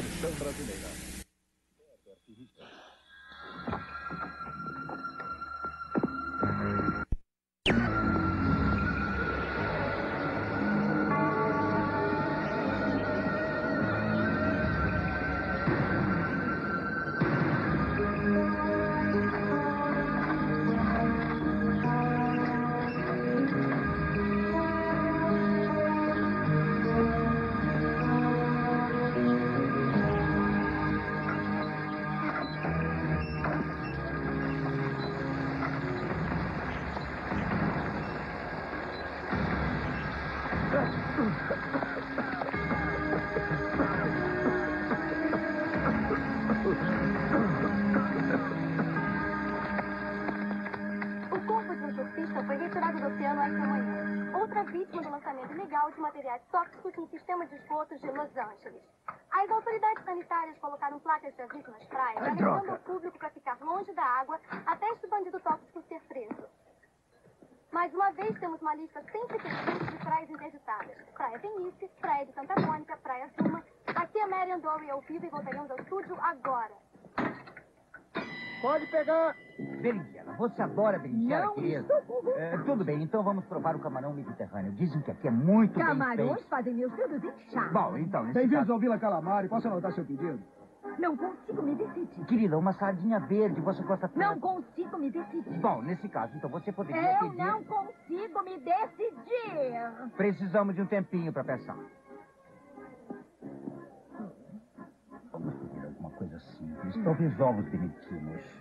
Versão brasileira. Materiais tóxicos no sistema de esgotos de Los Angeles. As autoridades sanitárias colocaram placas de aviso nas praias, alertando o público para ficar longe da água até este bandido tóxico ser preso. Mais uma vez, temos uma lista sempre crescente de praias interditadas. Praia Venice, Praia de Santa Mônica, Praia Zuma. Aqui é Marian Dory ao vivo e voltaremos ao estúdio agora. Pode pegar. Berinjela, você adora berinjela, Não querida? estou. É, tudo bem, então vamos provar o camarão mediterrâneo. Dizem que aqui é muito bem Camarões feito. fazem meus dedos inchar. Bom, então, Bem-vindos caso... ao Vila Calamari. Posso anotar seu pedido? Não consigo me decidir. Querida, uma sardinha verde, você gosta tanto. Não consigo me decidir. Bom, nesse caso, então você poderia Eu pedir... não consigo me decidir. Precisamos de um tempinho para pensar. Vamos pedir alguma coisa simples. Talvez ovos beneditinos.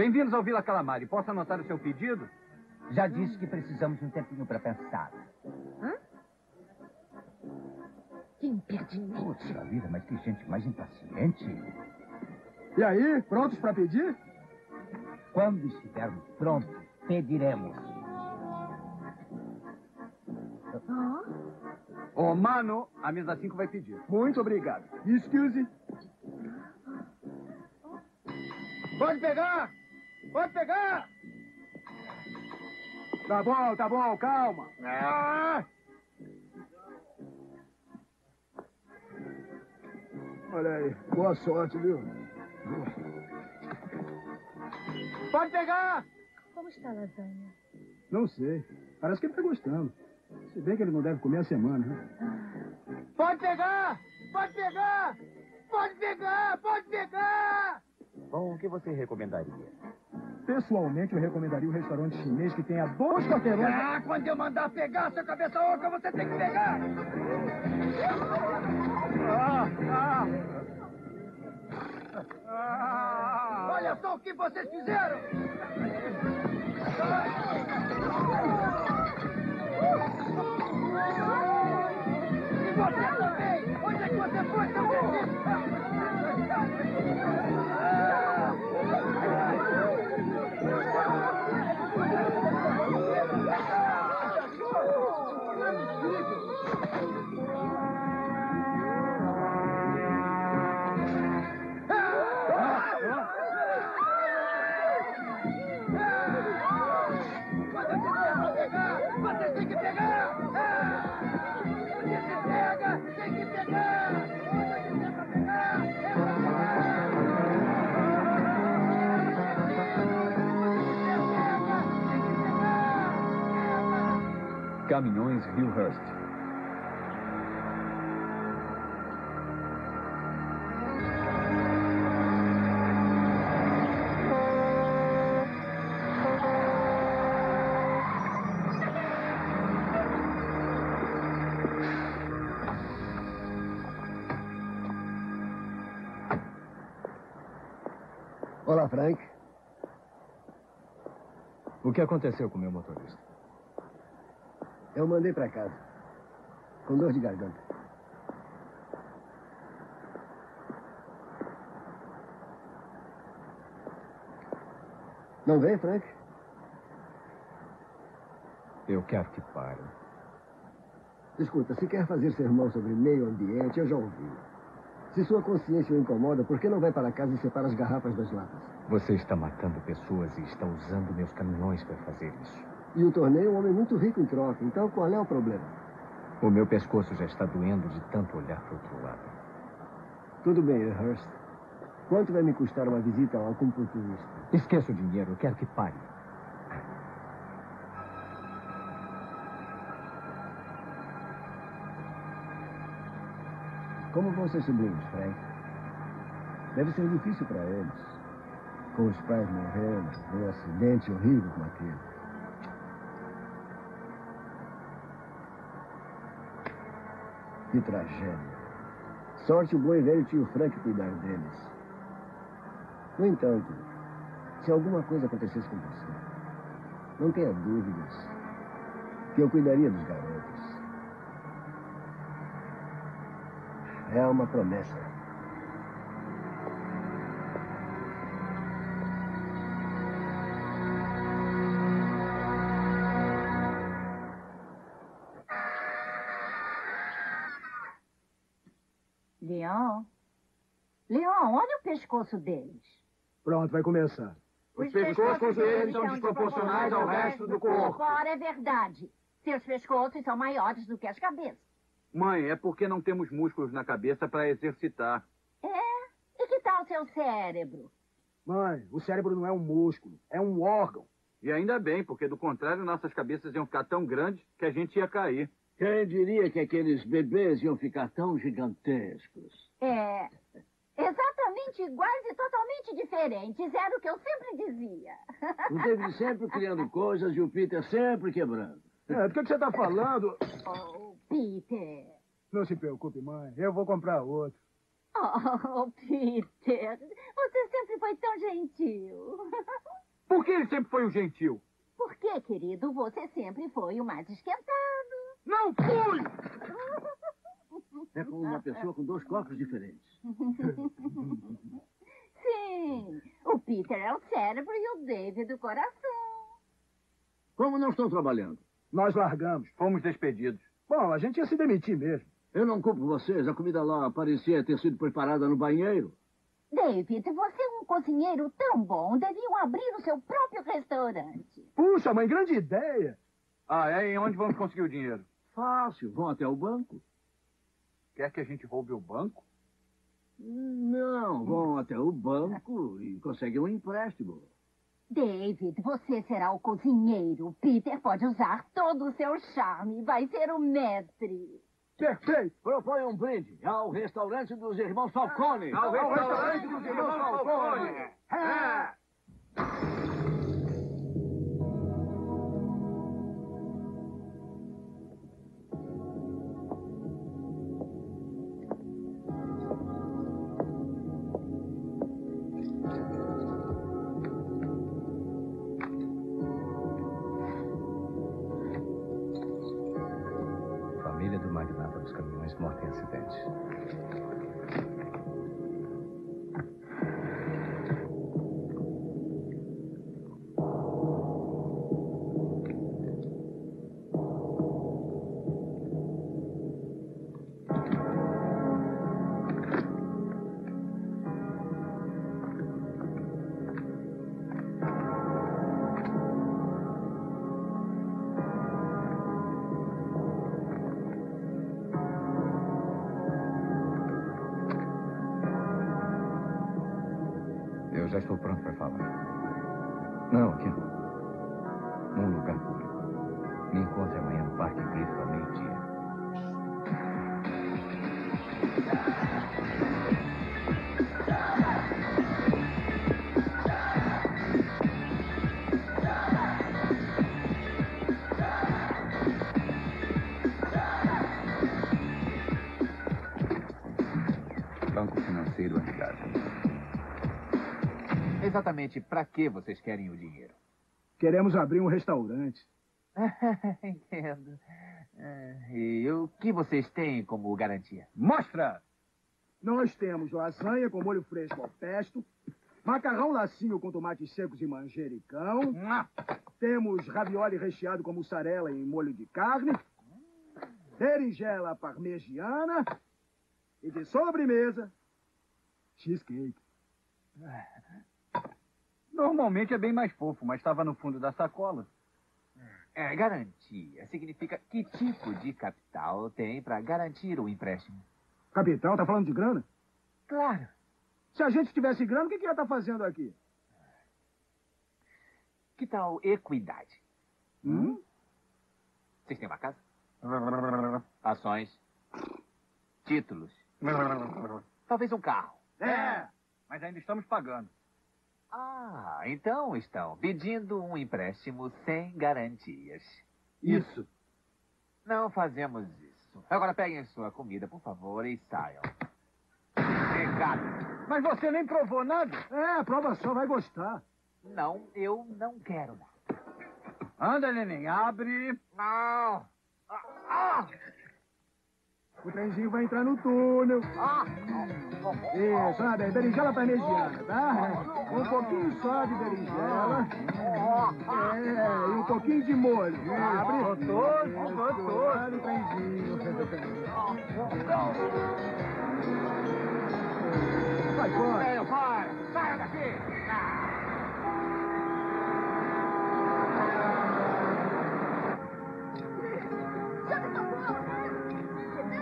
Bem-vindos ao Vila Calamari. Posso anotar o seu pedido? Já disse que precisamos de um tempinho para pensar. Que impedimento. Puxa vida, mas que gente mais impaciente. E aí, prontos para pedir? Quando estivermos prontos, pediremos. Ô, Mano, a mesa 5 vai pedir. Muito obrigado. Excuse. Pode pegar! Pode pegar! Tá bom, tá bom, calma. Ah! Olha aí, boa sorte, viu? Pode pegar! Como está a lasanha? Não sei. Parece que ele tá gostando. Se bem que ele não deve comer a semana, né? Pode pegar! Pode pegar! Pode pegar! Pode pegar! Bom, o que você recomendaria? Pessoalmente, eu recomendaria o restaurante chinês que tenha dois quarteirões. Ah, quando eu mandar pegar sua cabeça oca, você tem que pegar! Ah, ah. Olha só o que vocês fizeram! E você também! Onde é que você foi, seu Você Caminhões Hillhurst. Olá, Frank. O que aconteceu com o meu motorista? Eu mandei pra casa. Com dor de garganta. Não vem, Frank? Eu quero que pare. Escuta, se quer fazer sermão sobre meio ambiente, eu já ouvi. Se sua consciência o incomoda, por que não vai para casa e separa as garrafas das latas? Você está matando pessoas e está usando meus caminhões para fazer isso. E o tornei um homem muito rico em troca, então qual é o problema? O meu pescoço já está doendo de tanto olhar para o outro lado. Tudo bem, Hurst. Quanto vai me custar uma visita ao acupunturista? Esqueça o dinheiro, eu quero que pague. Como vão seus sobrinhos, Frank? Deve ser difícil para eles. Com os pais morrendo num acidente horrível como aquele. Que tragédia. Sorte o bom e velho tio Frank cuidar deles. No entanto, se alguma coisa acontecesse com você, não tenha dúvidas que eu cuidaria dos garotos. É uma promessa. Pescoço deles. Pronto, vai começar. Os pescoços deles são desproporcionais ao resto do corpo. Ora, é verdade. Seus pescoços são maiores do que as cabeças. Mãe, é porque não temos músculos na cabeça para exercitar. É? E que tal seu cérebro? Mãe, o cérebro não é um músculo, é um órgão. E ainda bem, porque do contrário, nossas cabeças iam ficar tão grandes que a gente ia cair. Quem diria que aqueles bebês iam ficar tão gigantescos? É. Exatamente iguais e totalmente diferentes. Era o que eu sempre dizia. O David sempre criando coisas e o Peter sempre quebrando. É, do que, que você está falando? Oh, Peter. Não se preocupe, mãe. Eu vou comprar outro. Oh, Peter. Você sempre foi tão gentil. Por que ele sempre foi o gentil? Por que, querido? Você sempre foi o mais esquentado. Não fui! É como uma pessoa com dois corpos diferentes. Sim, o Peter é o cérebro e o David o coração. Como não estão trabalhando? Nós largamos. Fomos despedidos. Bom, a gente ia se demitir mesmo. Eu não culpo vocês. A comida lá parecia ter sido preparada no banheiro. David, você é um cozinheiro tão bom. Deviam abrir o seu próprio restaurante. Puxa, mãe, grande ideia. Ah, é? E onde vamos conseguir o dinheiro? Fácil. Vão até o banco. Quer que a gente roube o banco? Não, vão até o banco e conseguem um empréstimo. David, você será o cozinheiro. Peter pode usar todo o seu charme. Vai ser o mestre. Perfeito. Propõe um brinde ao restaurante dos irmãos Falcone. Ao restaurante dos irmãos Falcone. É. Exatamente para que vocês querem o dinheiro? Queremos abrir um restaurante. Entendo. É, E o que vocês têm como garantia? Mostra! Nós temos lasanha com molho fresco ao pesto, macarrão lacinho com tomates secos e manjericão, temos ravioli recheado com mussarela e molho de carne, berinjela parmegiana e de sobremesa, cheesecake. Normalmente é bem mais fofo, mas estava no fundo da sacola. É, garantia significa que tipo de capital tem para garantir o empréstimo. Capital, tá falando de grana? Claro. Se a gente tivesse grana, o que, que ia estar fazendo aqui? Que tal equidade? Hum? Vocês têm uma casa? Ações. Títulos. Talvez um carro. É, mas ainda estamos pagando. Ah, então estão pedindo um empréstimo sem garantias. Isso. Não fazemos isso. Agora peguem sua comida, por favor, e saiam. Recado. Mas você nem provou nada. É, prova só, vai gostar. Não, eu não quero nada. Anda, neném, abre. Não! Ah, ah, O trenzinho vai entrar no túnel. ah. Isso, olha bem, berinjela parmegiana, tá? Um pouquinho só de berinjela. É, e um pouquinho de molho. Abre. Gostoso, gostoso. Olha o trenzinho. Vai fora. Venham fora! Saiam daqui!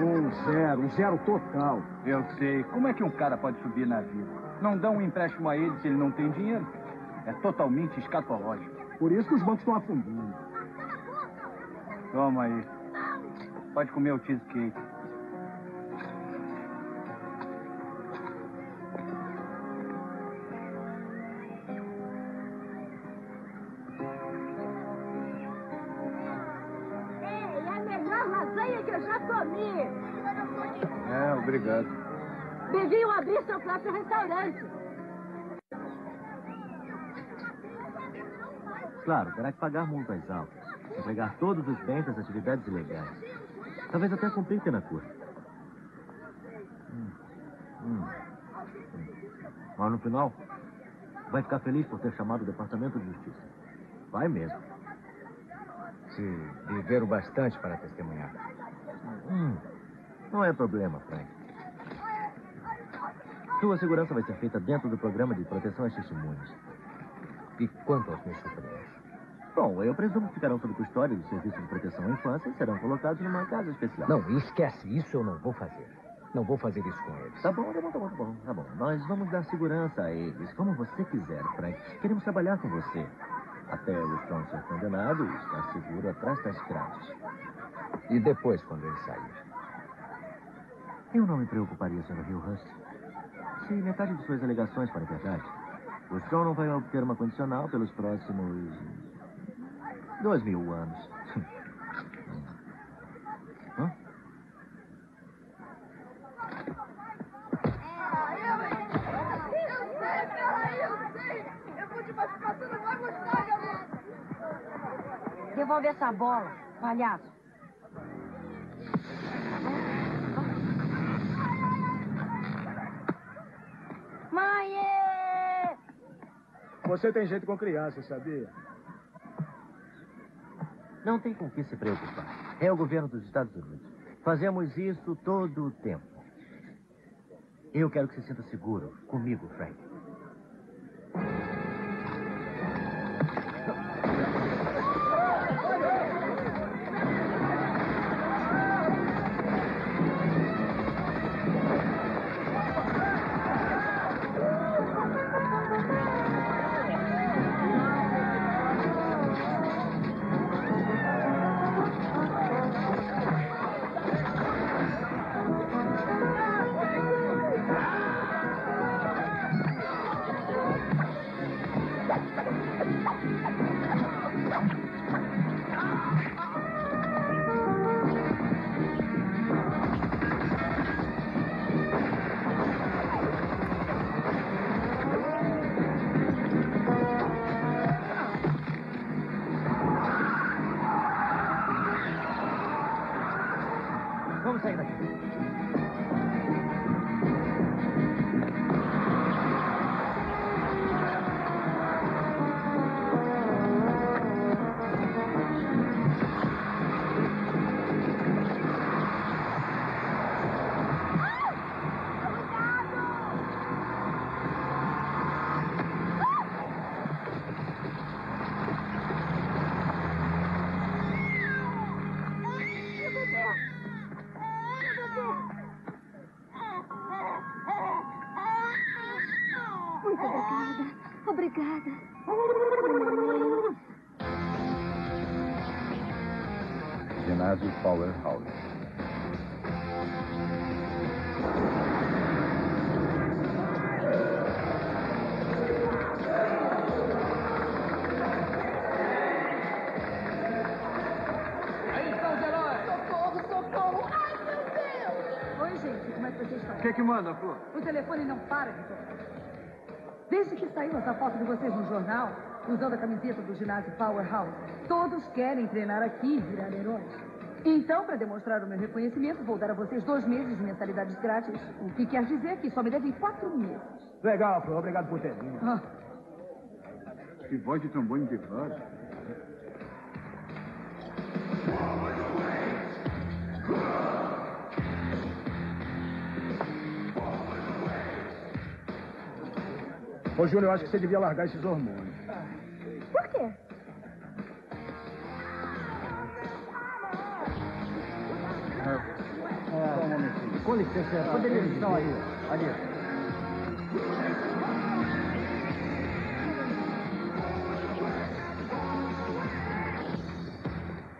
Um zero, um zero total. Eu sei. Como é que um cara pode subir na vida? Não dão um empréstimo a ele se ele não tem dinheiro. É totalmente escatológico. Por isso que os bancos estão afundando. Toma aí. Pode comer o cheesecake. Obrigado. Deviam abrir seu próprio restaurante. Claro, terá que pagar multas altas. Entregar todos os bens das atividades ilegais. Talvez até cumprir pena curta. Hum, hum, hum. Mas no final, vai ficar feliz por ter chamado o Departamento de Justiça. Vai mesmo. Se viver o bastante para testemunhar. Hum, não é problema, Frank. Sua segurança vai ser feita dentro do programa de proteção às testemunhas. E quanto aos meus sobrinhos? Bom, eu presumo que ficarão sob custódia do Serviço de Proteção à Infância e serão colocados numa casa especial. Não, esquece. Isso eu não vou fazer. Não vou fazer isso com eles. Tá bom, tá bom, tá bom, tá bom, tá bom. Nós vamos dar segurança a eles, como você quiser, Frank. Queremos trabalhar com você. Até o Strong ser condenado e estar seguro atrás das grades. E depois, quando ele sair? Eu não me preocuparia, Sr. Hillhurst. Se metade de suas alegações forem verdade, o Strong não vai obter uma condicional pelos próximos... dois mil anos. Hã? Devolve essa bola, palhaço. Mãe! Você tem jeito com criança, sabia? Não tem com que se preocupar. É o governo dos Estados Unidos. Fazemos isso todo o tempo. Eu quero que se sinta seguro comigo, Frank. Desde que saiu essa foto de vocês no jornal, usando a camiseta do ginásio Powerhouse, todos querem treinar aqui e virar heróis. Então, para demonstrar o meu reconhecimento, vou dar a vocês dois meses de mensalidades grátis. O que quer dizer que só me devem quatro meses. Legal, Flor. Obrigado por ter vindo. Ah, Que voz de trombone de voz. Ô, Júnior, eu acho que você devia largar esses hormônios. Por quê? Só um momentinho. Com licença, poderia me Estão aí. Ali.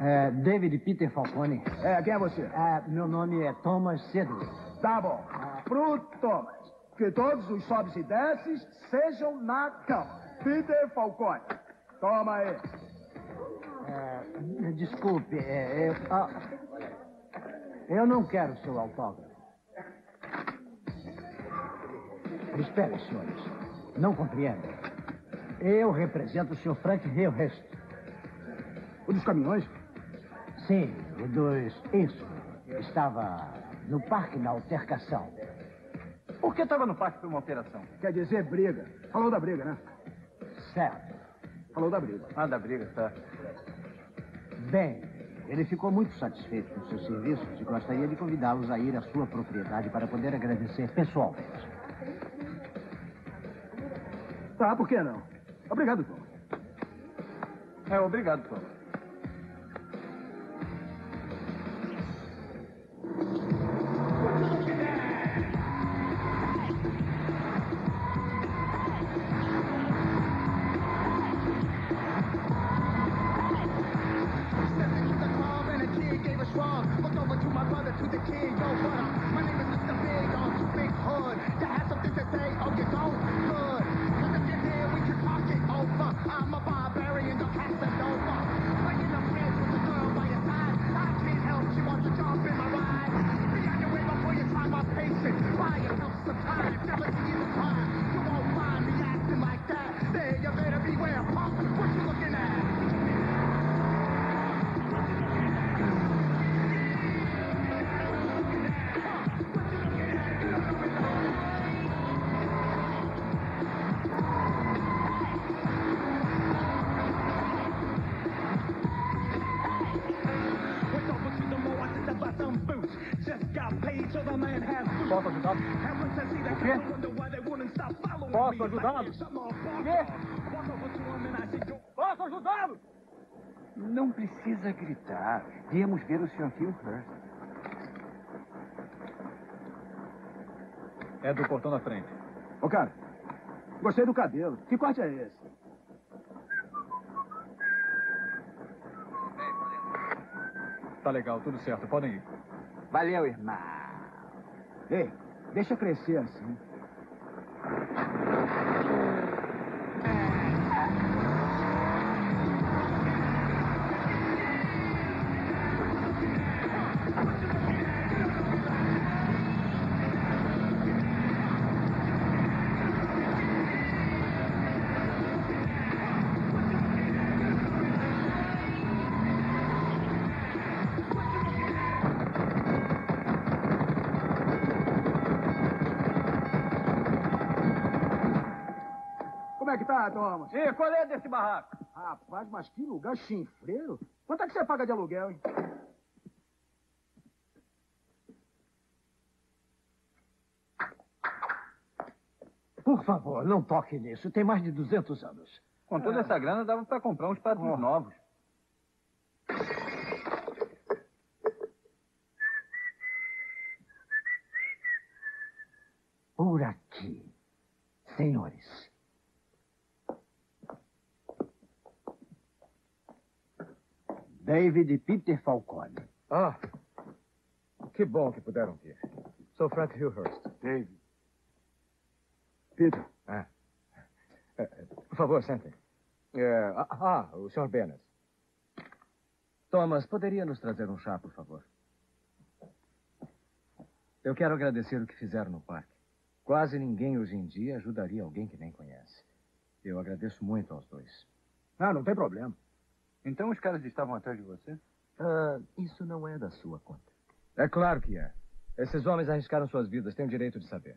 É, David Peter Falcone. É, quem é você? É, meu nome é Thomas Sedley. Tá bom. Pro Thomas. Que todos os sobes e desces sejam na cama. Peter Falcone. Toma aí. É, desculpe, é, eu, ah, eu não quero seu autógrafo. Espere, senhores. Não compreendem. Eu represento o Sr. Frank Hillhurst. O dos caminhões? Sim, o dos... Isso. Estava no parque na altercação. Por que estava no parque para uma operação? Quer dizer briga. Falou da briga, né? Certo. Falou da briga. Ah, da briga, tá. Bem, ele ficou muito satisfeito com seus serviços e gostaria de convidá-los a ir à sua propriedade para poder agradecer pessoalmente. Tá, por que não? Obrigado, Thomas. É, obrigado, Tom. I said, "Yo, Posso ajudá-lo? Não precisa gritar. Viemos ver o Sr. Hillhurst. É do portão da frente. Ô, cara, gostei do cabelo. Que corte é esse? Tá legal, tudo certo. Podem ir. Valeu, irmão. Ei, deixa crescer assim. É? E qual é desse barraco? Rapaz, mas que lugar chinfreiro. Quanto é que você paga de aluguel, hein? Por favor, não toque nisso. Tem mais de 200 anos. Com toda essa grana, dava para comprar uns pratos novos. Por aqui. Senhores, David e Peter Falcone. Ah, que bom que puderam vir. Sou Frank Hillhurst. David. Peter. Ah. Por favor, sentem. É, ah, ah, o Sr. Bennett. Thomas, poderia nos trazer um chá, por favor? Eu quero agradecer o que fizeram no parque. Quase ninguém hoje em dia ajudaria alguém que nem conhece. Eu agradeço muito aos dois. Ah, não tem problema. Então os caras estavam atrás de você? Ah, isso não é da sua conta. É claro que é. Esses homens arriscaram suas vidas, têm o direito de saber.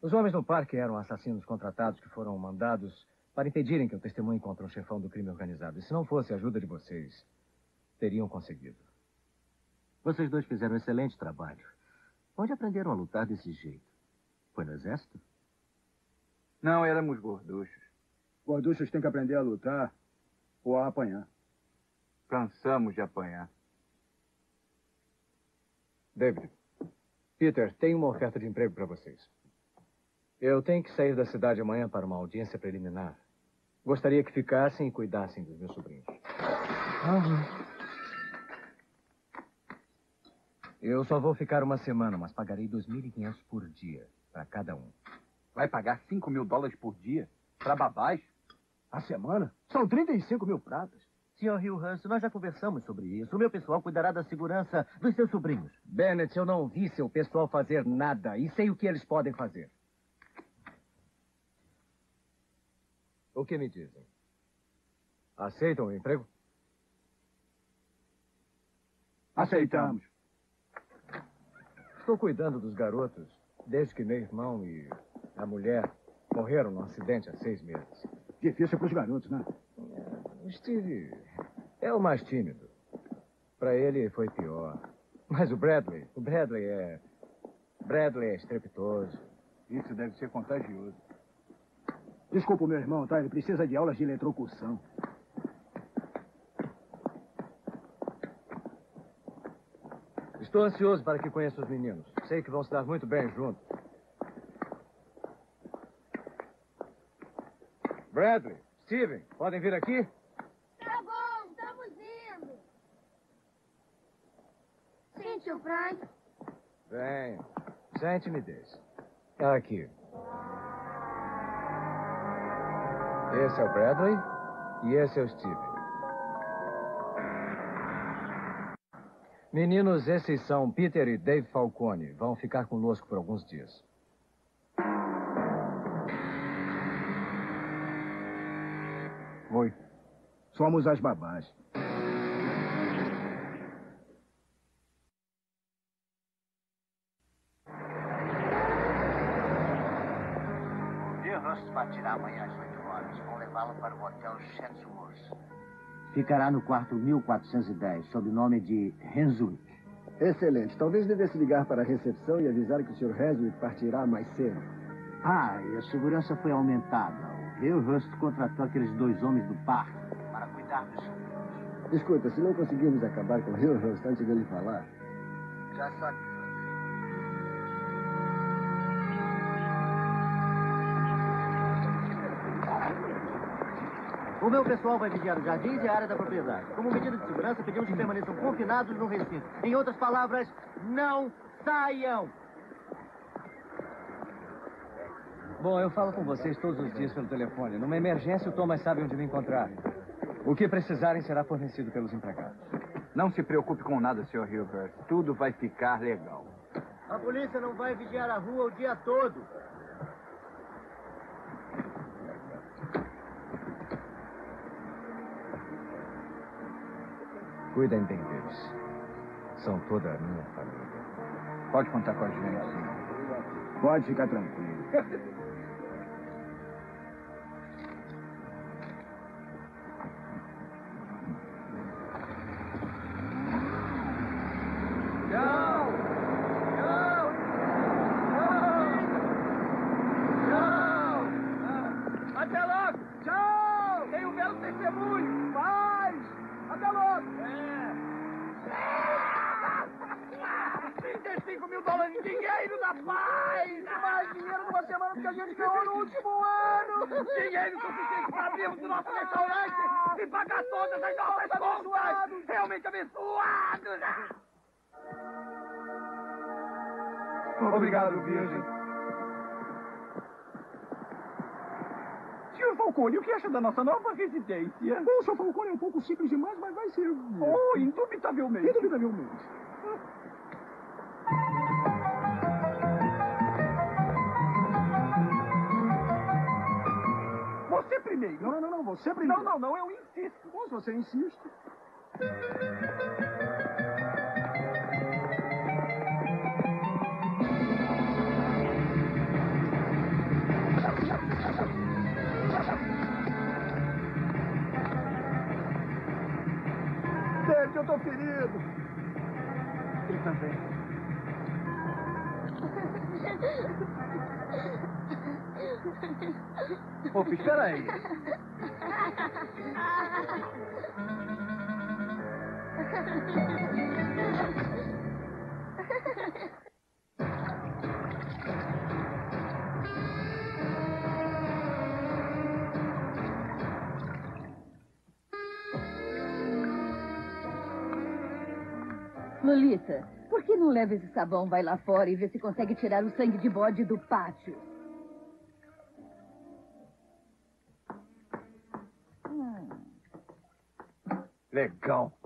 Os homens no parque eram assassinos contratados que foram mandados para impedirem que eu testemunhe contra um chefão do crime organizado. E se não fosse a ajuda de vocês, teriam conseguido. Vocês dois fizeram um excelente trabalho. Onde aprenderam a lutar desse jeito? Foi no exército? Não, éramos gorduchos. Gorduchos têm que aprender a lutar ou a apanhar. Cansamos de apanhar. David, Peter, tem uma oferta de emprego para vocês. Eu tenho que sair da cidade amanhã para uma audiência preliminar. Gostaria que ficassem e cuidassem dos meus sobrinhos. Eu só vou ficar uma semana, mas pagarei 2.500 por dia para cada um. Vai pagar 5 mil dólares por dia? Para babás? A semana? São 35 mil pratas. Sr. Hillhurst, nós já conversamos sobre isso. O meu pessoal cuidará da segurança dos seus sobrinhos. Bennett, eu não vi seu pessoal fazer nada e sei o que eles podem fazer. O que me dizem? Aceitam o emprego? Aceitamos. Estou cuidando dos garotos desde que meu irmão e a mulher morreram num acidente há seis meses. Difícil para os garotos, né? O Steve é o mais tímido. Para ele foi pior. Mas o Bradley, o Bradley é. Bradley é estrepitoso. Isso deve ser contagioso. Desculpa o meu irmão, tá? Ele precisa de aulas de eletrocução. Estou ansioso para que conheça os meninos. Sei que vão se dar muito bem juntos. Bradley, Steven, podem vir aqui? Tá bom, estamos indo. Sim, tio Frank. Vem, sem timidez. Aqui. Esse é o Bradley e esse é o Steven. Meninos, esses são Peter e Dave Falcone. Vão ficar conosco por alguns dias. Somos as babás. Hillhurst partirá amanhã às 8 horas. Vão levá-lo para o hotel Chatsworth. Ficará no quarto 1410, sob o nome de Henswick. Excelente. Talvez devesse ligar para a recepção e avisar que o Sr. Heswick partirá mais cedo. Ah, e a segurança foi aumentada. O Hillhurst contratou aqueles dois homens do parque sobrinhos. Escuta, se não conseguirmos acabar com o Hillhurst antes dele falar, Já sabe. O meu pessoal vai vigiar os jardins e a área da propriedade. Como medida de segurança, pedimos que permaneçam confinados no recinto. Em outras palavras, não saiam! Bom, eu falo com vocês todos os dias pelo telefone. Numa emergência, o Thomas sabe onde me encontrar. O que precisarem será fornecido pelos empregados. Não se preocupe com nada, Sr. Hilbert. Tudo vai ficar legal. A polícia não vai vigiar a rua o dia todo. Cuidem bem deles. São toda a minha família. Pode contar com a gente. Pode ficar tranquilo. nosso restaurante e pagar todas as nossas contas! Realmente abençoados! Obrigado, Virgem. Senhor Falcone, o que acha da nossa nova residência? O Sr. Falcone é um pouco simples demais, mas vai ser. Oh, indubitavelmente. Indubitavelmente. Você primeiro. Não, não, não, não, você primeiro. Não, não, não, eu insisto. Bom, se você insiste. David, eu tô ferido. Eu também. Opa, espera aí. Lolita, por que não leva esse sabão, vai lá fora e vê se consegue tirar o sangue de bode do pátio? Legal.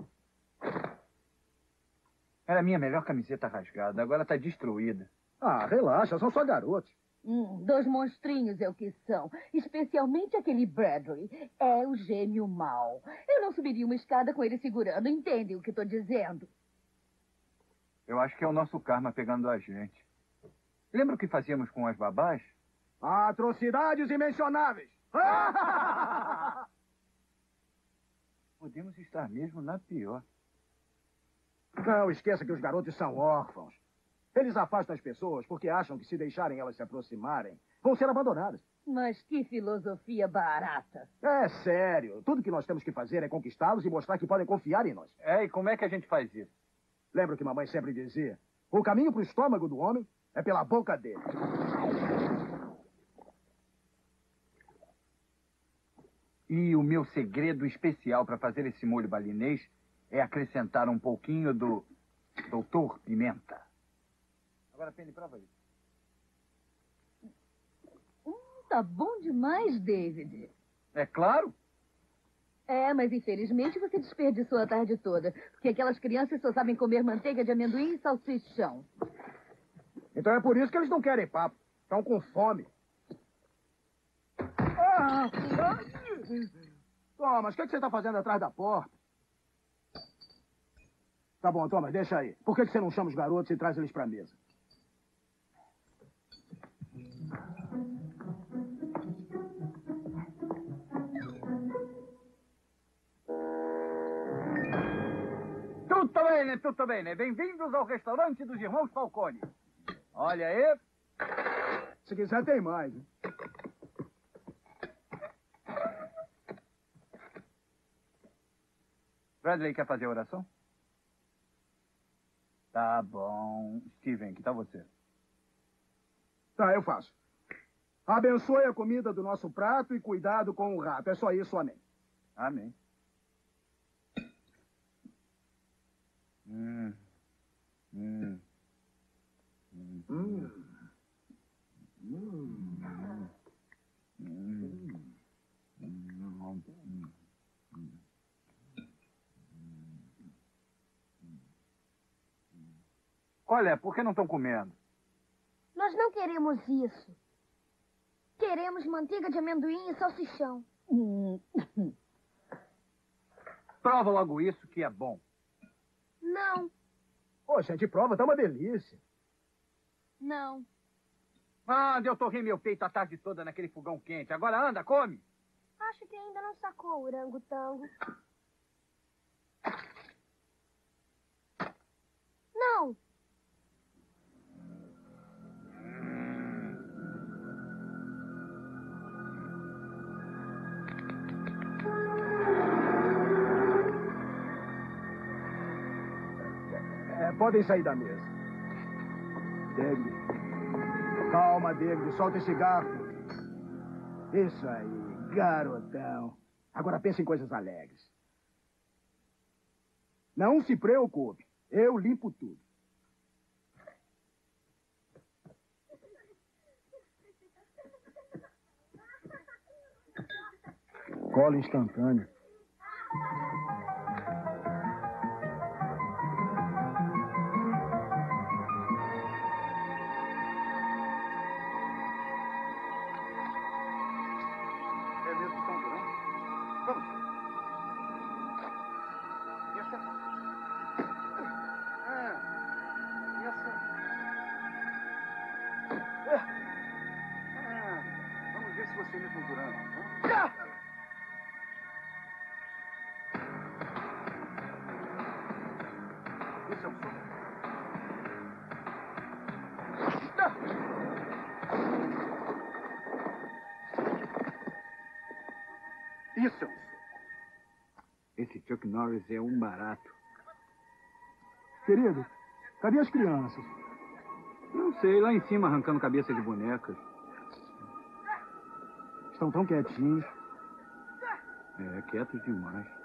Era a minha melhor camiseta rasgada, agora tá destruída. Ah, relaxa, são só garotos. Hum, dois monstrinhos é o que são. Especialmente aquele Bradley. É o gênio mau. Eu não subiria uma escada com ele segurando, entende o que estou dizendo? Eu acho que é o nosso karma pegando a gente. Lembra o que fazíamos com as babás? Atrocidades imensionáveis. Podemos estar mesmo na pior. Não esqueça que os garotos são órfãos. Eles afastam as pessoas porque acham que se deixarem elas se aproximarem, vão ser abandonadas. Mas que filosofia barata. É sério. Tudo que nós temos que fazer é conquistá-los e mostrar que podem confiar em nós. É, e como é que a gente faz isso? Lembra o que mamãe sempre dizia? O caminho para o estômago do homem é pela boca dele. E o meu segredo especial para fazer esse molho balinês é acrescentar um pouquinho do Doutor Pimenta. Agora, Penny, prova isso. Hum, tá bom demais, David. É claro. É, mas infelizmente você desperdiçou a tarde toda. Porque aquelas crianças só sabem comer manteiga de amendoim e salsichão. Então é por isso que eles não querem papo. Estão com fome. Ah, ah. Thomas, o que, é que você está fazendo atrás da porta? Tá bom, Thomas, deixa aí. Por que, que você não chama os garotos e traz eles para a mesa? Tutto bene, tutto bene. Bem-vindos ao restaurante dos irmãos Falcone. Olha aí. Se quiser, tem mais. hein? Bradley quer fazer a oração? Tá bom. Steven, que tal você? Tá, eu faço. Abençoe a comida do nosso prato e cuidado com o rato. É só isso, amém. Amém. Hum. Hum. Hum. Hum. Hum. Olha, por que não estão comendo? Nós não queremos isso. Queremos manteiga de amendoim e salsichão. Prova logo isso que é bom. Não, Poxa, a gente prova, tá uma delícia. não. Ah, eu torrei meu peito a tarde toda naquele fogão quente. Agora anda, come. Acho que ainda não sacou o orangotango. Não. Podem sair da mesa. David. Calma, David. Solta esse garfo. Isso aí, garotão. Agora pense em coisas alegres. Não se preocupe, eu limpo tudo. Cola instantâneo. Norris é um barato. Querido, cadê as crianças? Não sei, lá em cima arrancando cabeça de bonecas. Estão tão quietinhos. É, quietos demais.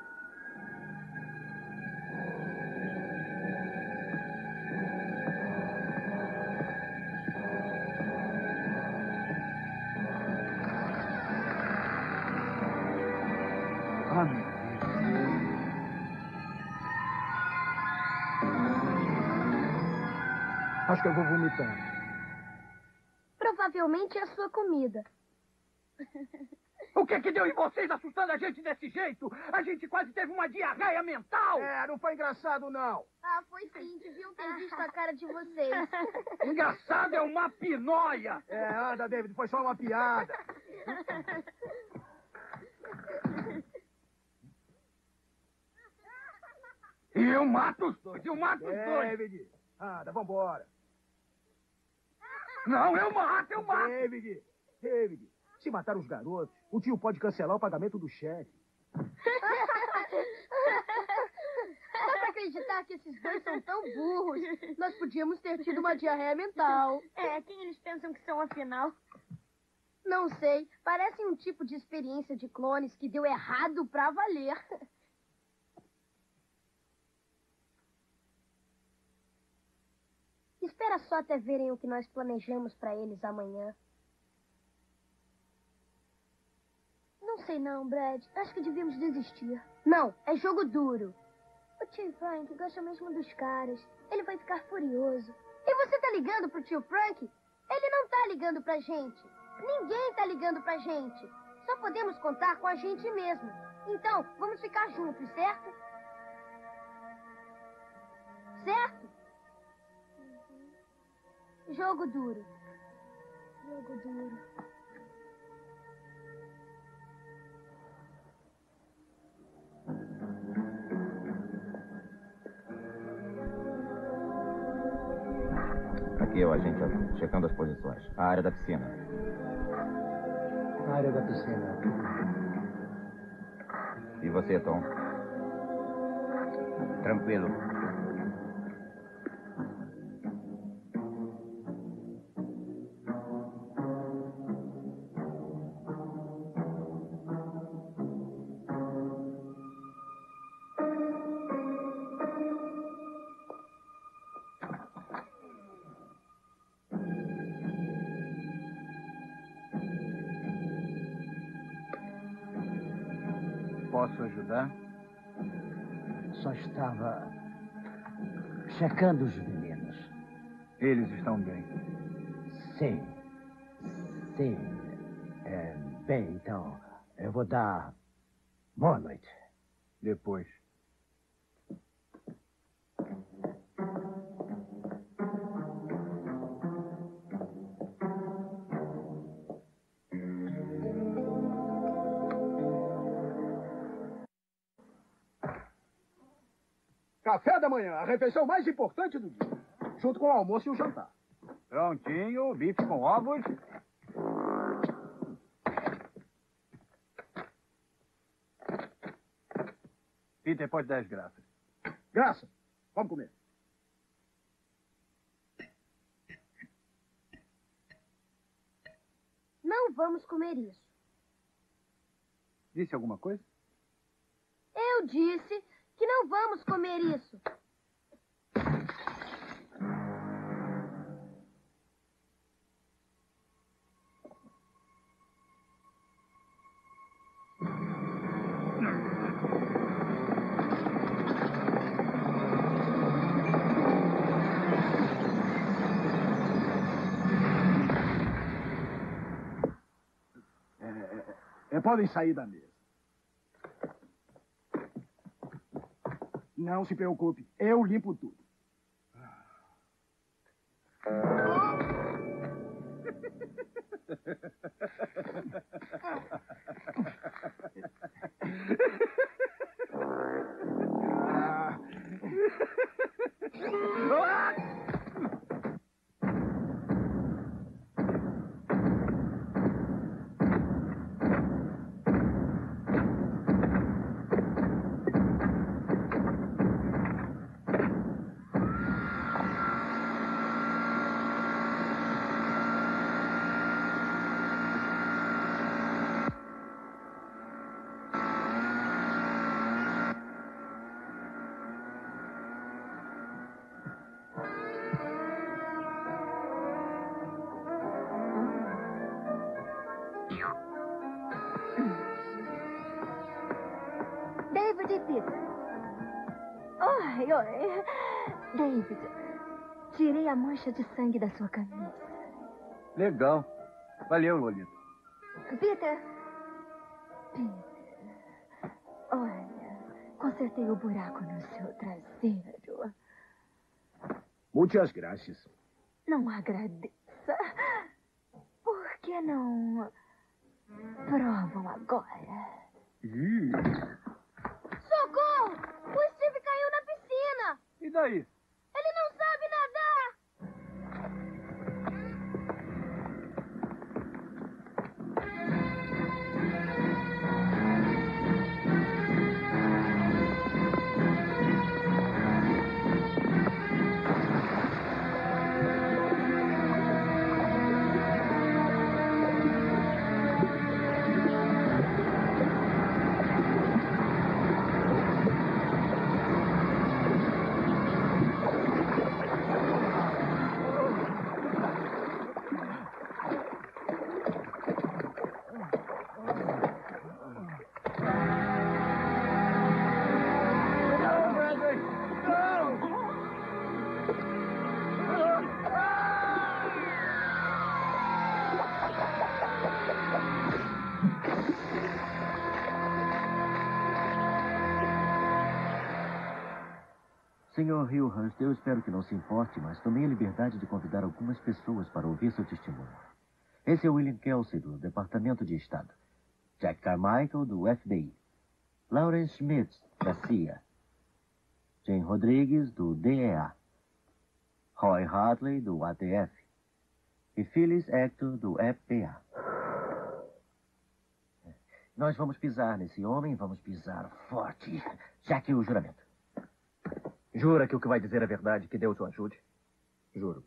Que eu vou vomitar. Provavelmente é a sua comida. O que que deu em vocês assustando a gente desse jeito? A gente quase teve uma diarreia mental. É, não foi engraçado, não. Ah, foi sim. Deviam ter visto a cara de vocês. Engraçado é uma pinóia. É, anda, David, foi só uma piada. E eu mato os dois, eu mato os dois. David, anda, vambora. Não, eu mato, eu mato. David, David, se matar os garotos, o tio pode cancelar o pagamento do cheque. Dá pra acreditar que esses dois são tão burros. Nós podíamos ter tido uma diarreia mental. É, quem eles pensam que são, afinal? Não sei. Parece um tipo de experiência de clones que deu errado pra valer. Espera só até verem o que nós planejamos pra eles amanhã. Não sei não, Brad. Acho que devíamos desistir. Não, é jogo duro. O tio Frank gosta mesmo dos caras. Ele vai ficar furioso. E você tá ligando pro tio Frank? Ele não tá ligando pra gente. Ninguém tá ligando pra gente. Só podemos contar com a gente mesmo. Então, vamos ficar juntos, certo? Certo? Jogo duro. Jogo duro. Aqui é o agente checando as posições. A área da piscina. Na área da piscina. E você, Tom? Tranquilo. Checando os meninos. Eles estão bem. Sim. Sim. É, bem, então, eu vou dar boa noite. Depois. Café da manhã, a refeição mais importante do dia. Junto com o almoço e o jantar. Prontinho, bife com ovos. Peter pode dar as graças. Graça, vamos comer. Não vamos comer isso. Disse alguma coisa? Eu disse vamos comer isso. É, é, é, podem sair da mesa. Não se preocupe, eu limpo tudo. David, tirei a mancha de sangue da sua camisa. Legal. Valeu, Lolita. Peter. Peter. Olha, consertei o buraco no seu traseiro. Muitas graças. Não agradeça. Por que não provam agora? Socorro! O Steve caiu na piscina! E daí? Senhor Hillhurst, eu espero que não se importe, mas tomei a liberdade de convidar algumas pessoas para ouvir seu testemunho. Esse é William Kelsey, do Departamento de Estado. Jack Carmichael, do FBI. Lawrence Schmidt, da CIA. Jane Rodrigues, do DEA. Roy Hartley, do ATF. E Phyllis Hector, do EPA. Nós vamos pisar nesse homem, vamos pisar forte. Jack, o juramento. Jura que o que vai dizer é verdade, que Deus o ajude? Juro.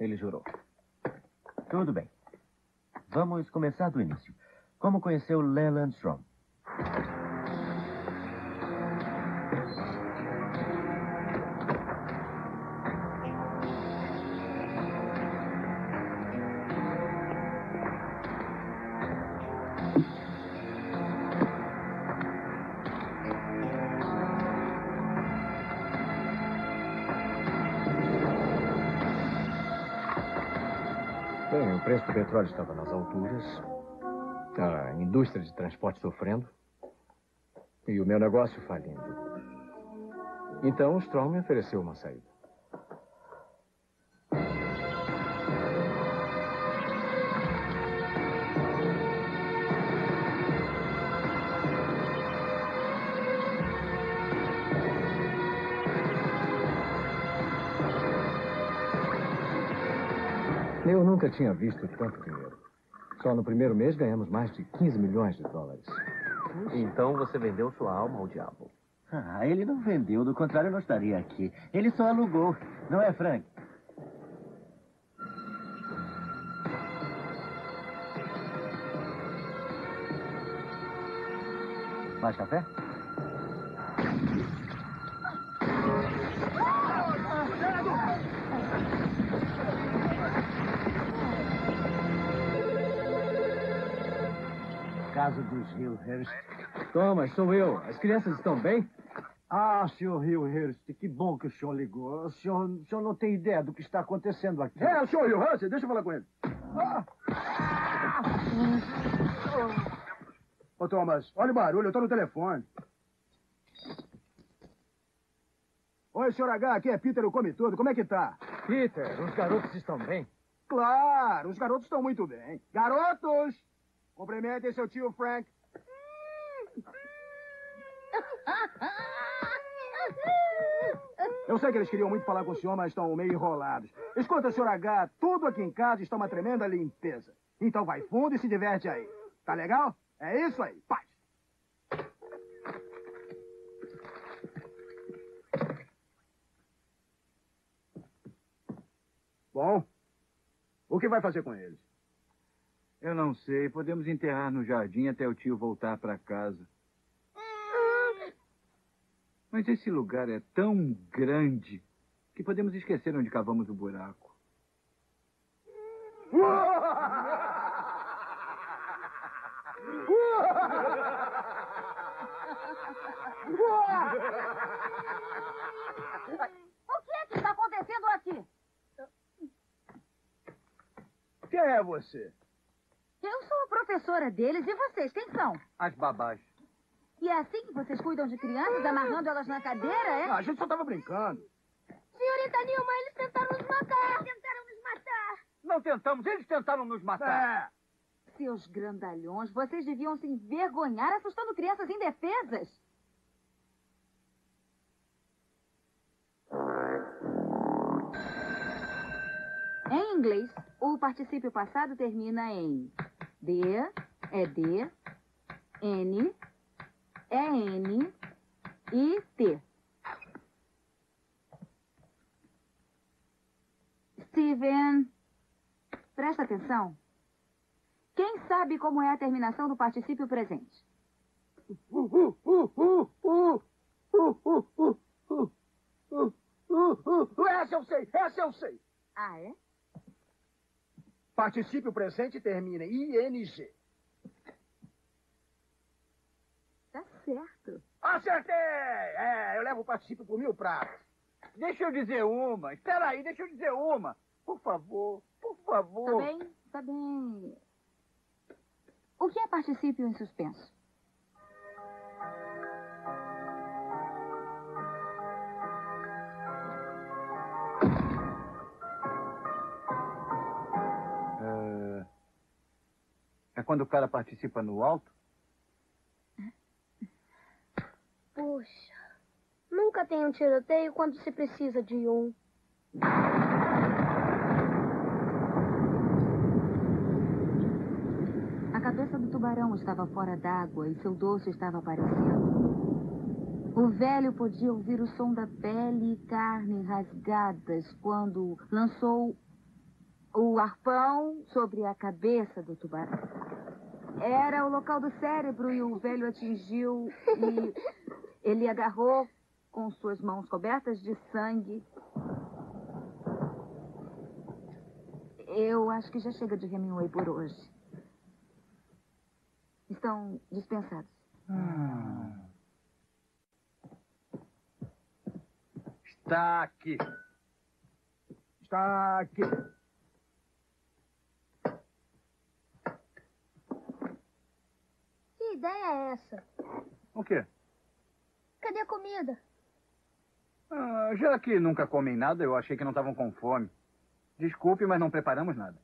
Ele jurou. Tudo bem. Vamos começar do início. Como conheceu Leland Strom? Petróleo estava nas alturas, a indústria de transporte sofrendo e o meu negócio falindo. Então Strom me ofereceu uma saída. Nunca tinha visto tanto dinheiro. Só no primeiro mês ganhamos mais de 15 milhões de dólares. Então você vendeu sua alma ao diabo. Ah, ele não vendeu, do contrário, eu não estaria aqui. Ele só alugou. Não é, Frank? Mais café? Casa dos Hillhurst. Thomas, sou eu. As crianças estão bem? Ah, senhor Hillhurst, que bom que o senhor ligou. O senhor, o senhor não tem ideia do que está acontecendo aqui. É, o senhor Johansen, deixa eu falar com ele. Ô, Thomas, olha o barulho, eu tô no telefone. Oi, senhor H, aqui é Peter, o come todo. Como é que tá? Peter, os garotos estão bem? Claro, os garotos estão muito bem. Garotos! Cumprimentem seu tio Frank. Eu sei que eles queriam muito falar com o senhor, mas estão meio enrolados. Escuta, senhor H, tudo aqui em casa está uma tremenda limpeza. Então vai fundo e se diverte aí. Tá legal? É isso aí. Paz. Bom, o que vai fazer com eles? Eu não sei. Podemos enterrar no jardim até o tio voltar para casa. Mas esse lugar é tão grande que podemos esquecer onde cavamos o buraco. O que é que está acontecendo aqui? Quem é você? Eu sou a professora deles e vocês, quem são? As babás. E é assim que vocês cuidam de crianças, amarrando elas na cadeira, é? Ah, a gente só tava brincando. Senhorita Nilma, eles tentaram nos matar. Tentaram nos matar. Não tentamos, eles tentaram nos matar. Seus grandalhões, vocês deviam se envergonhar assustando crianças indefesas. Em inglês, o particípio passado termina em D é D, N é N e T. Steven, presta atenção. Quem sabe como é a terminação do particípio presente? Essa eu sei, essa eu sei. Ah, é? Particípio presente termina em ING. Tá certo. Acertei! É, eu levo o particípio por mil pratos. Deixa eu dizer uma. Espera aí, deixa eu dizer uma. Por favor, por Tá favor. bem? Tá bem. O que é particípio em suspenso? Quando o cara participa no alto? Puxa, nunca tem um tiroteio quando se precisa de um. A cabeça do tubarão estava fora d'água e seu dorso estava aparecendo. O velho podia ouvir o som da pele e carne rasgadas quando lançou o arpão sobre a cabeça do tubarão. Era o local do cérebro e o velho atingiu e ele agarrou com suas mãos cobertas de sangue. Eu acho que já chega de Hemingway por hoje. Estão dispensados. Está aqui. Está aqui. Ideia é essa? O quê? Cadê a comida? Ah, já que nunca comem nada, eu achei que não estavam com fome. Desculpe, mas não preparamos nada.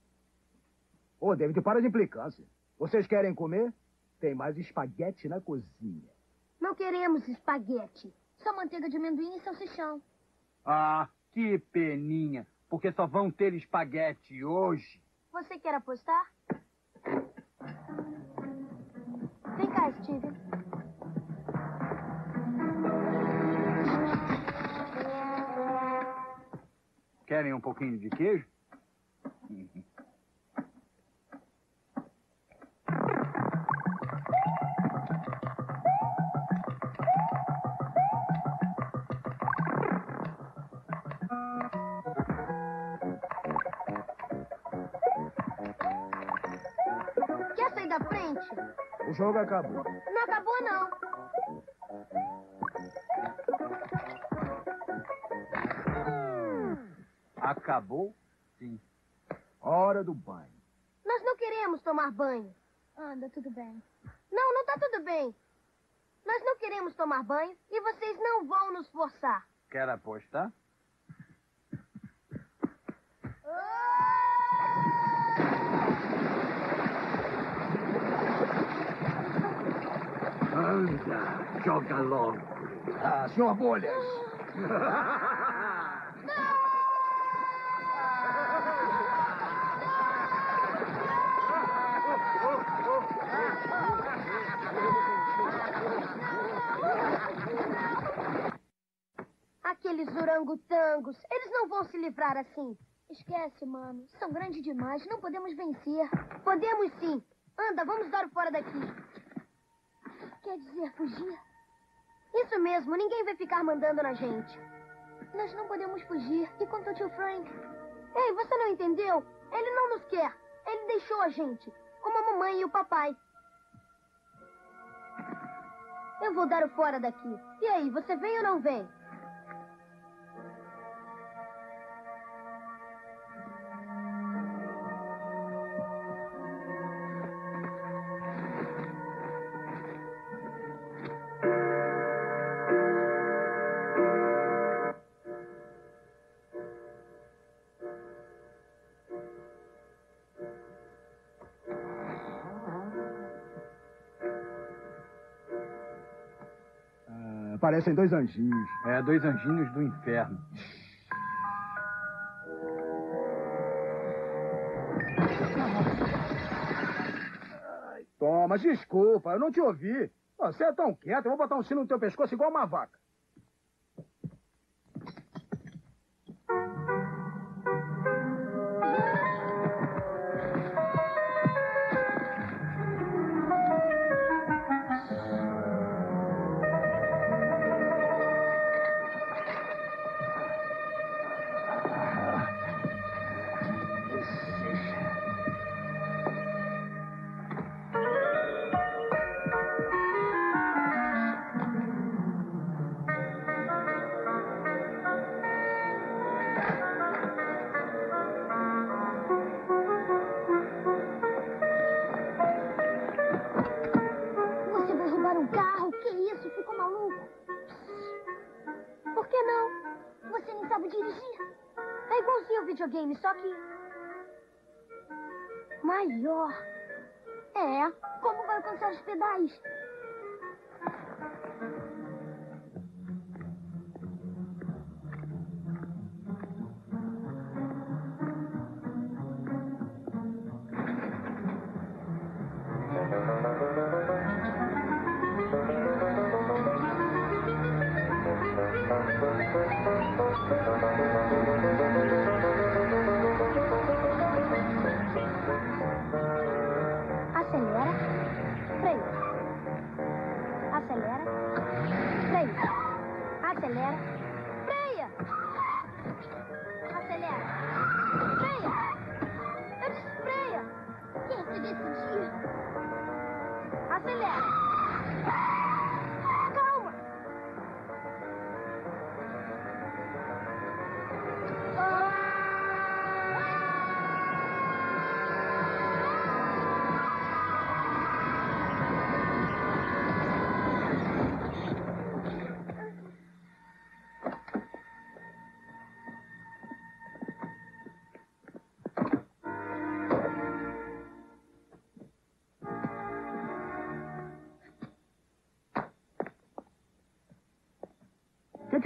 Ô, David, para de implicância. Vocês querem comer? Tem mais espaguete na cozinha. Não queremos espaguete. Só manteiga de amendoim e salsichão. Ah, que peninha. Porque só vão ter espaguete hoje. Você quer apostar? Vem cá, Steven. Querem um pouquinho de queijo? Quer sair da frente? O jogo acabou. Não acabou, não. Acabou? Sim. Hora do banho. Nós não queremos tomar banho. Anda, tudo bem. Não, não tá tudo bem. Nós não queremos tomar banho e vocês não vão nos forçar. Quer apostar? Joga logo. Ah, senhor Bolhas. Aqueles orangotangos, eles não vão se livrar assim. Esquece, mano. São grandes demais. Não podemos vencer. Podemos sim. Anda, vamos dar o fora daqui. Quer dizer, fugir? Isso mesmo, ninguém vai ficar mandando na gente. Nós não podemos fugir. E quanto ao tio Frank? Ei, você não entendeu? Ele não nos quer. Ele deixou a gente, como a mamãe e o papai. Eu vou dar o fora daqui. E aí, você vem ou não vem? Parecem dois anjinhos. É, dois anjinhos do inferno. Thomas, desculpa, eu não te ouvi. Você é tão quieto, eu vou botar um sino no teu pescoço igual uma vaca. Videogame, só que. maior. É? Como vai alcançar os pedais?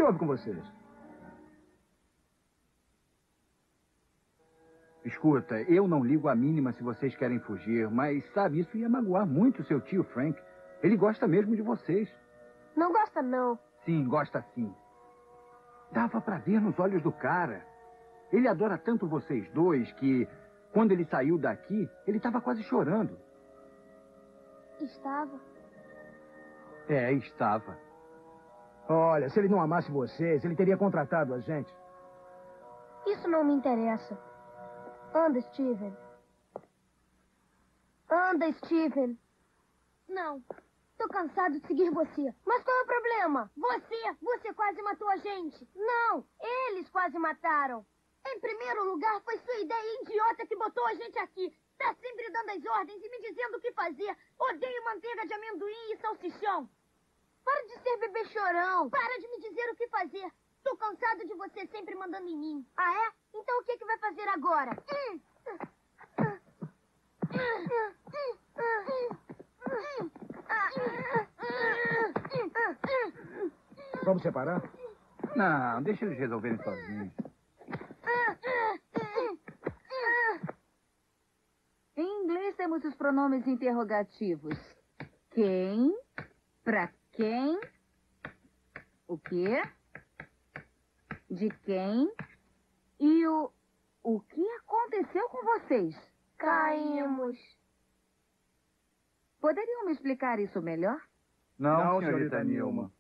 Houve com vocês? Escuta, eu não ligo a mínima se vocês querem fugir, mas sabe, isso ia magoar muito o seu tio Frank. Ele gosta mesmo de vocês. Não gosta, não. Sim, gosta sim. Dava pra ver nos olhos do cara. Ele adora tanto vocês dois que, quando ele saiu daqui, ele estava quase chorando. Estava. É, estava. Olha, se ele não amasse vocês, ele teria contratado a gente. Isso não me interessa. Anda, Steven. Anda, Steven. Não. Tô cansado de seguir você. Mas qual é o problema? Você! Você quase matou a gente. Não! Eles quase mataram. Em primeiro lugar, foi sua ideia idiota que botou a gente aqui. Tá sempre dando as ordens e me dizendo o que fazer. Odeio manteiga de amendoim e salsichão. Para de ser bebê chorão. Para de me dizer o que fazer. Tô cansado de você sempre mandando em mim. Ah, é? Então o que, que vai fazer agora? Hum. Vamos separar? Não, deixa eles resolverem sozinhos. Em inglês temos os pronomes interrogativos. Quem? Pra quem? O quê? De quem? E o. O que aconteceu com vocês? Caímos. Poderiam me explicar isso melhor? Não, Não, senhorita senhorita Nilma.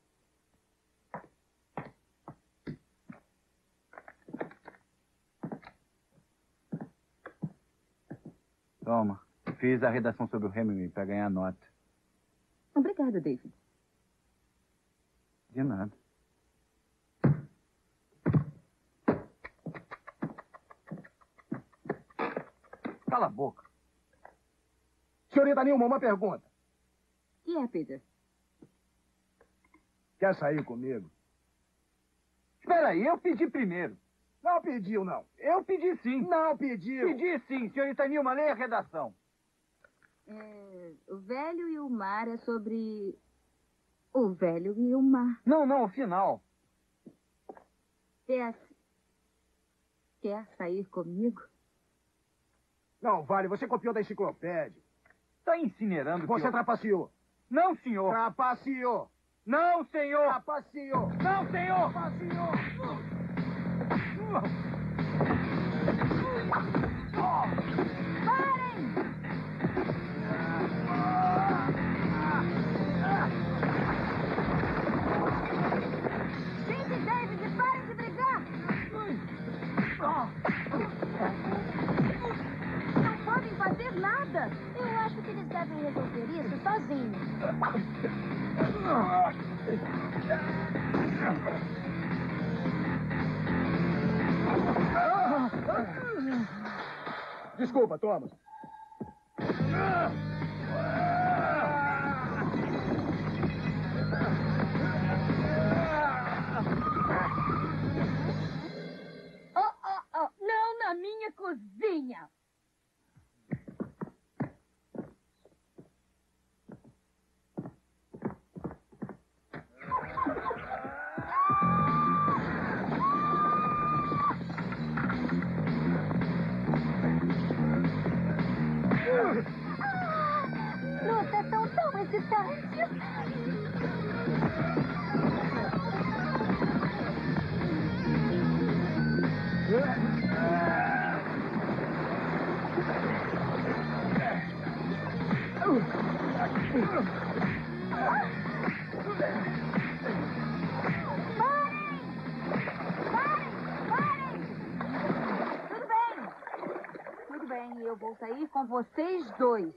Toma. Fiz a redação sobre o Hemingway para ganhar nota. Obrigada, David. De nada. Cala a boca. Senhorita Nilma, uma pergunta. E é, Peter? Quer sair comigo? Espera aí, eu pedi primeiro. Não pediu, não. Eu pedi sim. Não pediu. Pedi sim. Senhorita Nilma, leia a redação. É, o velho e o mar é sobre. O velho e o mar. Não, não, o final. Quer. Quer sair comigo? Não, vale, você copiou da enciclopédia. Está incinerando Você eu... trapaceou. Não, senhor. Trapaceou. Não, senhor. Trapaceou. Não, senhor. Trapaceou. Cindy Não podem fazer nada. Eu acho que eles devem resolver isso sozinhos. Desculpa, Thomas. Minha cozinha. Vocês dois.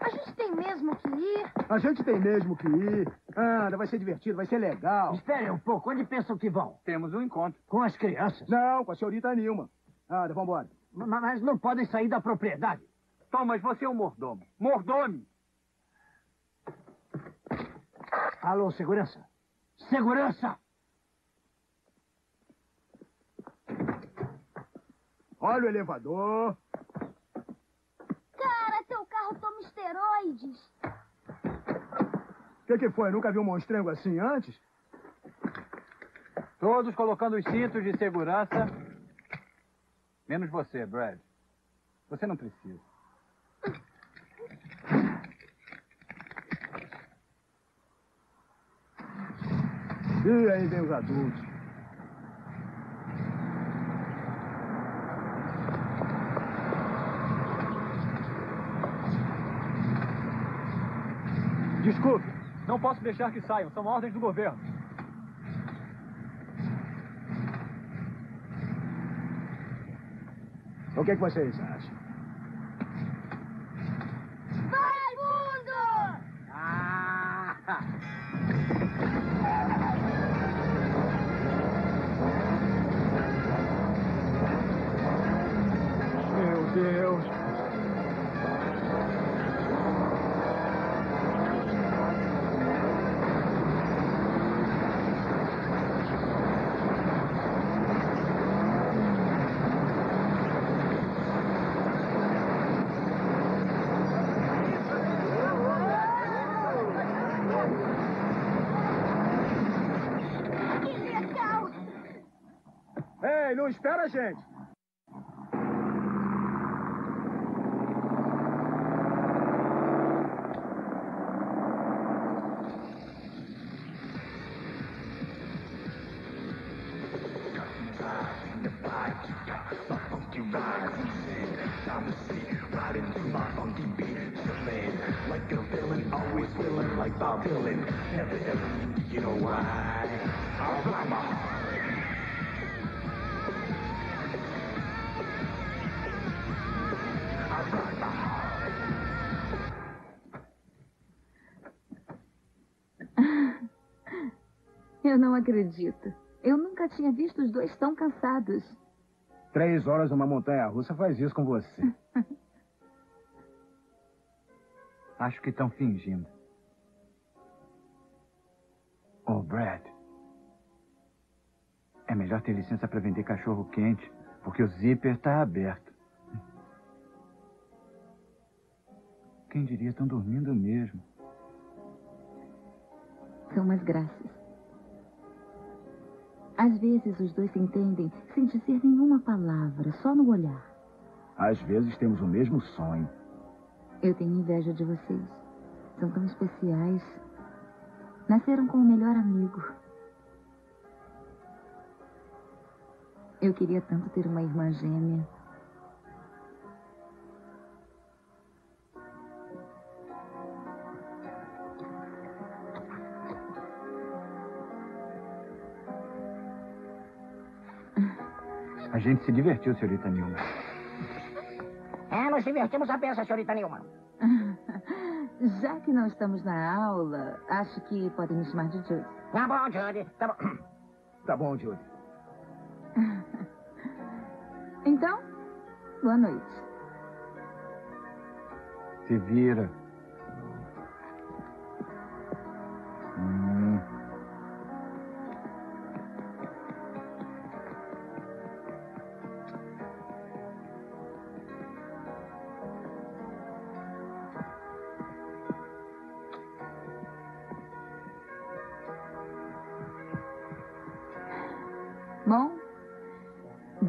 A gente tem mesmo que ir. A gente tem mesmo que ir. Anda, vai ser divertido, vai ser legal. Esperem um pouco. Onde pensam que vão? Temos um encontro. Com as crianças? Não, com a senhorita Nilma. Anda, vambora. Ma- Mas não podem sair da propriedade. Thomas, você é um mordomo. Mordomo! Alô, segurança. Segurança! Olha o elevador. Cara, teu carro toma esteroides. O que, que foi? Nunca viu um monstrengo assim antes? Todos colocando os cintos de segurança. Menos você, Brad. Você não precisa. E aí vem os adultos. Desculpe, não posso deixar que saiam. São ordens do governo. O que, é que vocês acham? Não espera a gente. Eu não acredito. Eu nunca tinha visto os dois tão cansados. Três horas uma montanha russa faz isso com você. Acho que estão fingindo. Oh, Brad. É melhor ter licença para vender cachorro quente, porque o zíper está aberto. Quem diria, estão dormindo mesmo. São umas graças. Às vezes os dois se entendem sem dizer nenhuma palavra, só no olhar. Às vezes temos o mesmo sonho. Eu tenho inveja de vocês. São tão especiais. Nasceram com o melhor amigo. Eu queria tanto ter uma irmã gêmea. Gente se divertiu, senhorita Nilma. É, nos divertimos a peça, senhorita Nilman. Já que não estamos na aula, acho que podem me chamar de Judy. Tá bom, Judy. Tá bom. Tá bom, Judy. Então, boa noite. Se vira.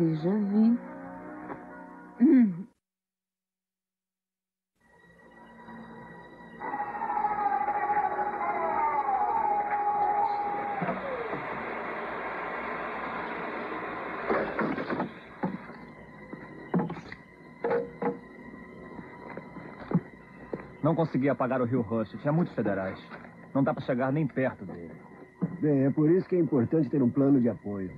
Déjà vu. Hum. Não consegui apagar o Rio Rush. Tinha muitos federais. Não dá para chegar nem perto dele. Bem, é por isso que é importante ter um plano de apoio.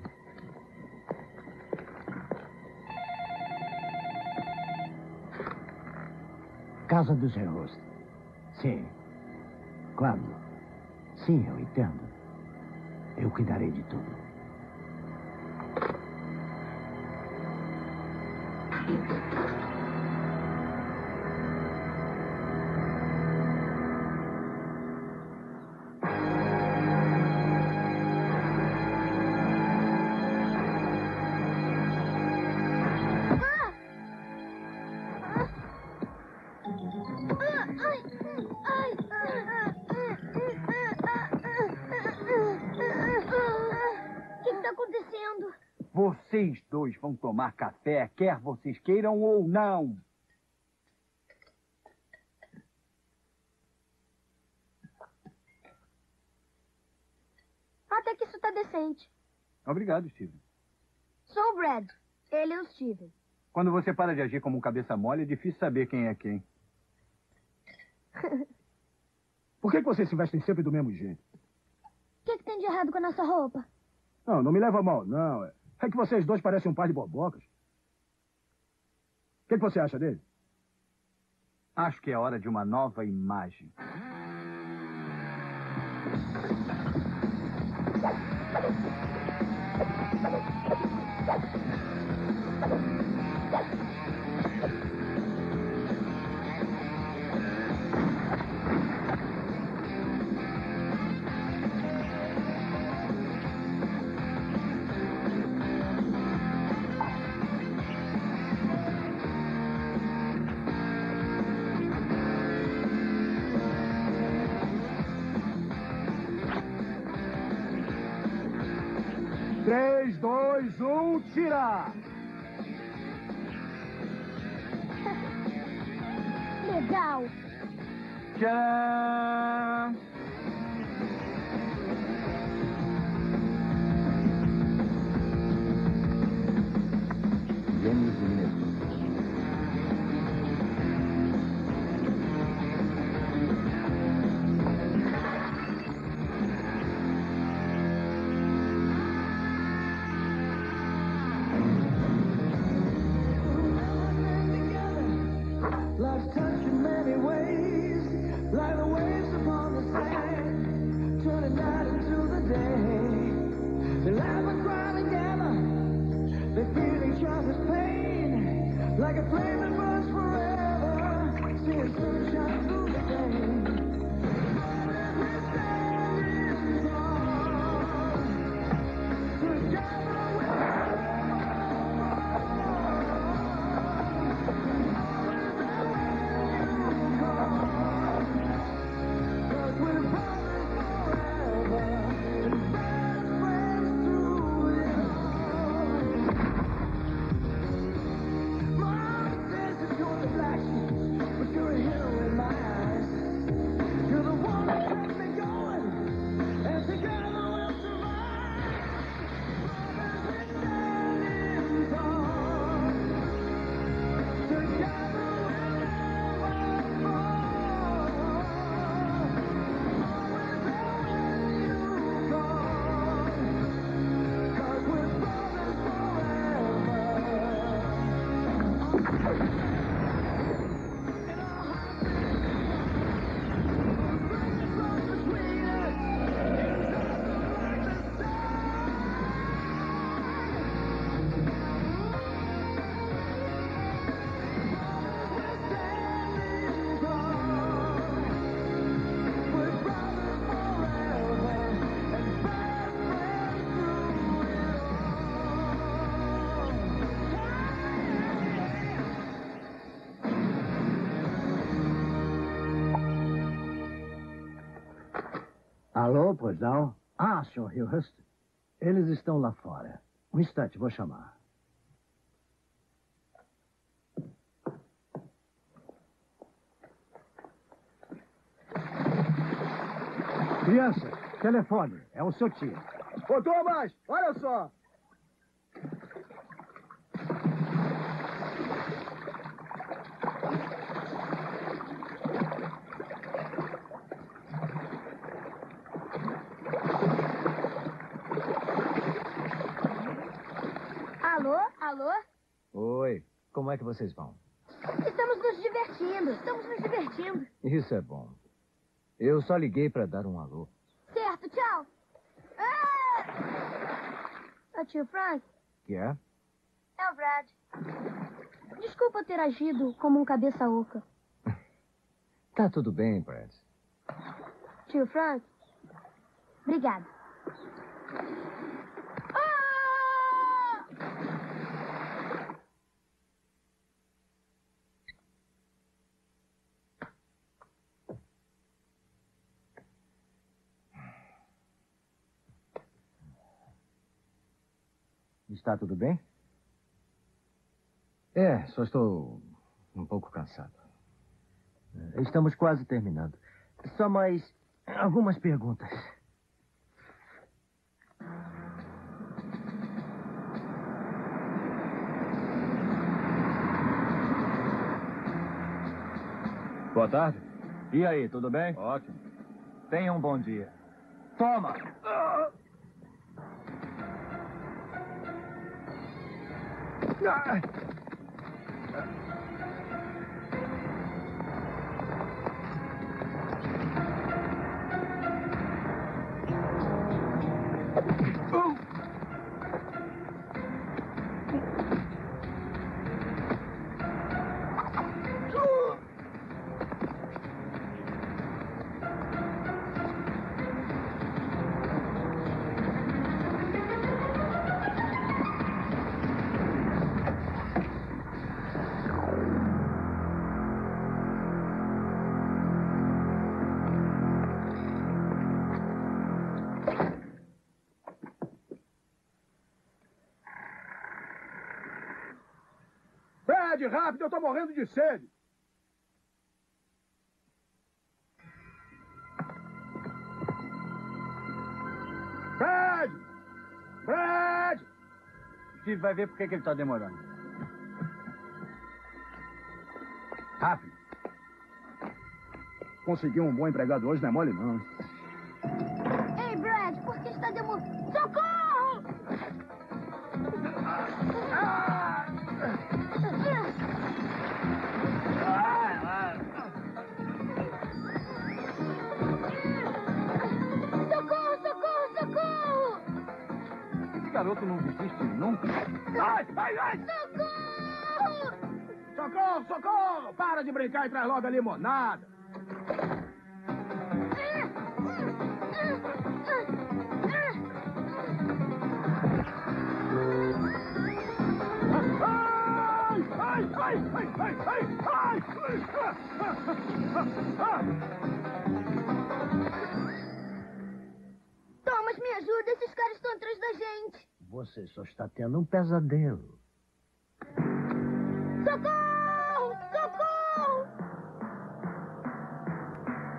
Casa dos Erros. Sim. Quando? Sim, eu entendo. Eu cuidarei de tudo. Café, quer vocês queiram ou não. Até que isso tá decente. Obrigado, Steven. Sou o Brad. Ele é o Steven. Quando você para de agir como um cabeça mole, é difícil saber quem é quem. Por que, que vocês se vestem sempre do mesmo jeito? O que, que tem de errado com a nossa roupa? Não, não me leva a mal, não. É é que vocês dois parecem um par de bobocas. O que, que você acha dele? Acho que é hora de uma nova imagem. Legal. Tcharam! Alô, pois não? Ah, Sr. Hillhurst. Eles estão lá fora. Um instante, vou chamar. Criança, telefone. É o seu tio. Ô, Thomas, olha só. Alô? Oi, como é que vocês vão? Estamos nos divertindo. Estamos nos divertindo. Isso é bom. Eu só liguei para dar um alô. Certo, tchau. Ah! Ô, tio Frank, Que é? é o Brad. Desculpa ter agido como um cabeça oca. Tá tudo bem, Brad. Tio Frank, obrigado. Está tudo bem? É, só estou um pouco cansado. É, Estamos quase terminando. Só mais algumas perguntas. Boa tarde. E aí, tudo bem? Ótimo. Tenha um bom dia. Toma! Ah! God. Uh. Rápido, eu tô morrendo de sede. Fred! Fred! Steve vai ver por que ele está demorando. Rápido. Conseguir um bom empregado hoje não é mole, não. Garoto não desiste nunca. Ai, ai, ai! Socorro! Socorro, socorro! Para de brincar e traz logo a limonada. Ai, ai, ai, ai, ai, ai, ai! Thomas, me ajuda, esses caras estão atrás da gente. Você só está tendo um pesadelo. Socorro! Socorro!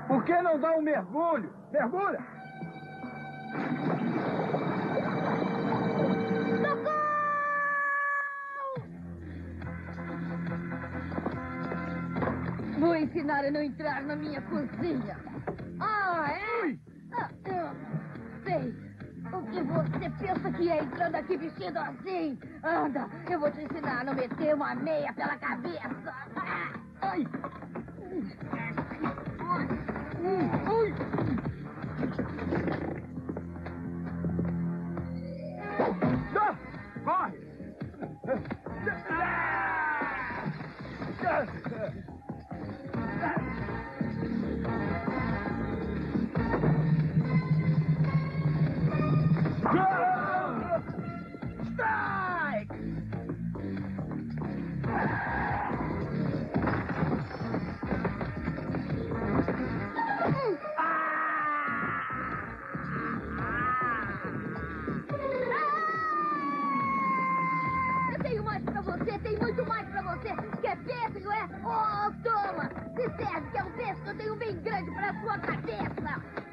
Por que não dá um mergulho? Mergulha! Vou ensinar a não entrar na minha cozinha. Ah, é? Ah, eu sei. O que você pensa que é entrando aqui vestido assim? Anda, eu vou te ensinar a não meter uma meia pela cabeça. Ah, ai. Ah, Corre! Pêssego, é? Oh, toma! Se serve que é um pêssego que eu tenho bem grande pra sua cabeça.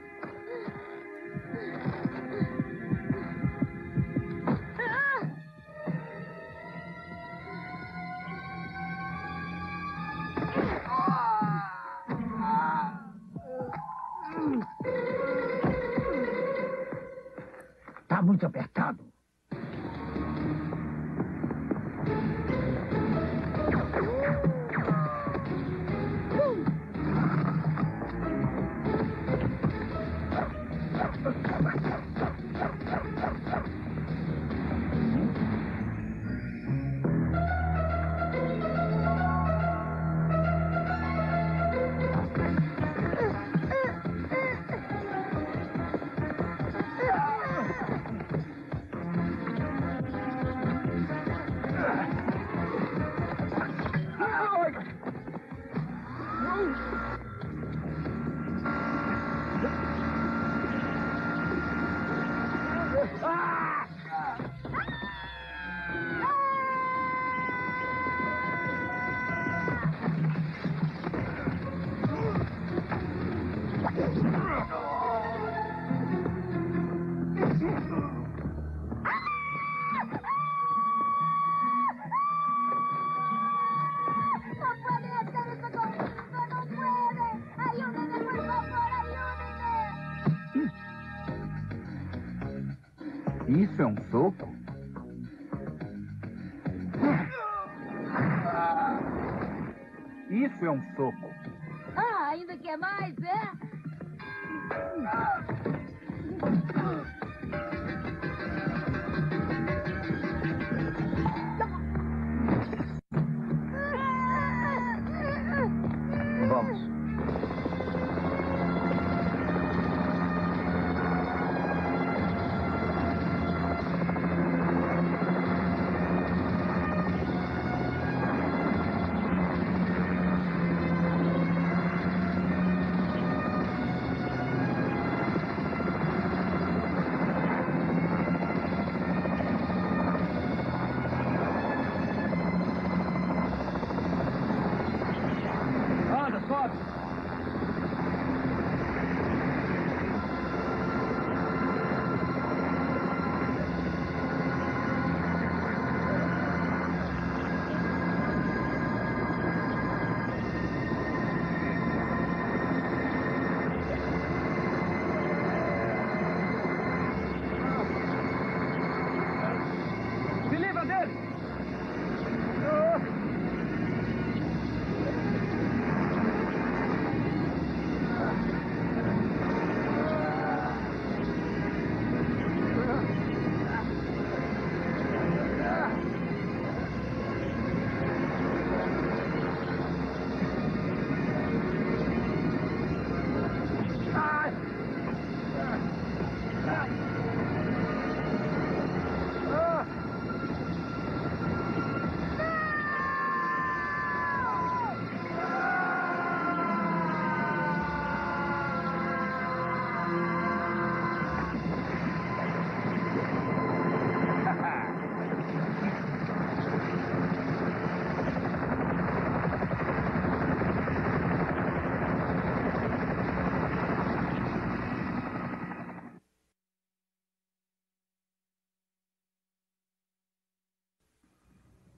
Mais, é?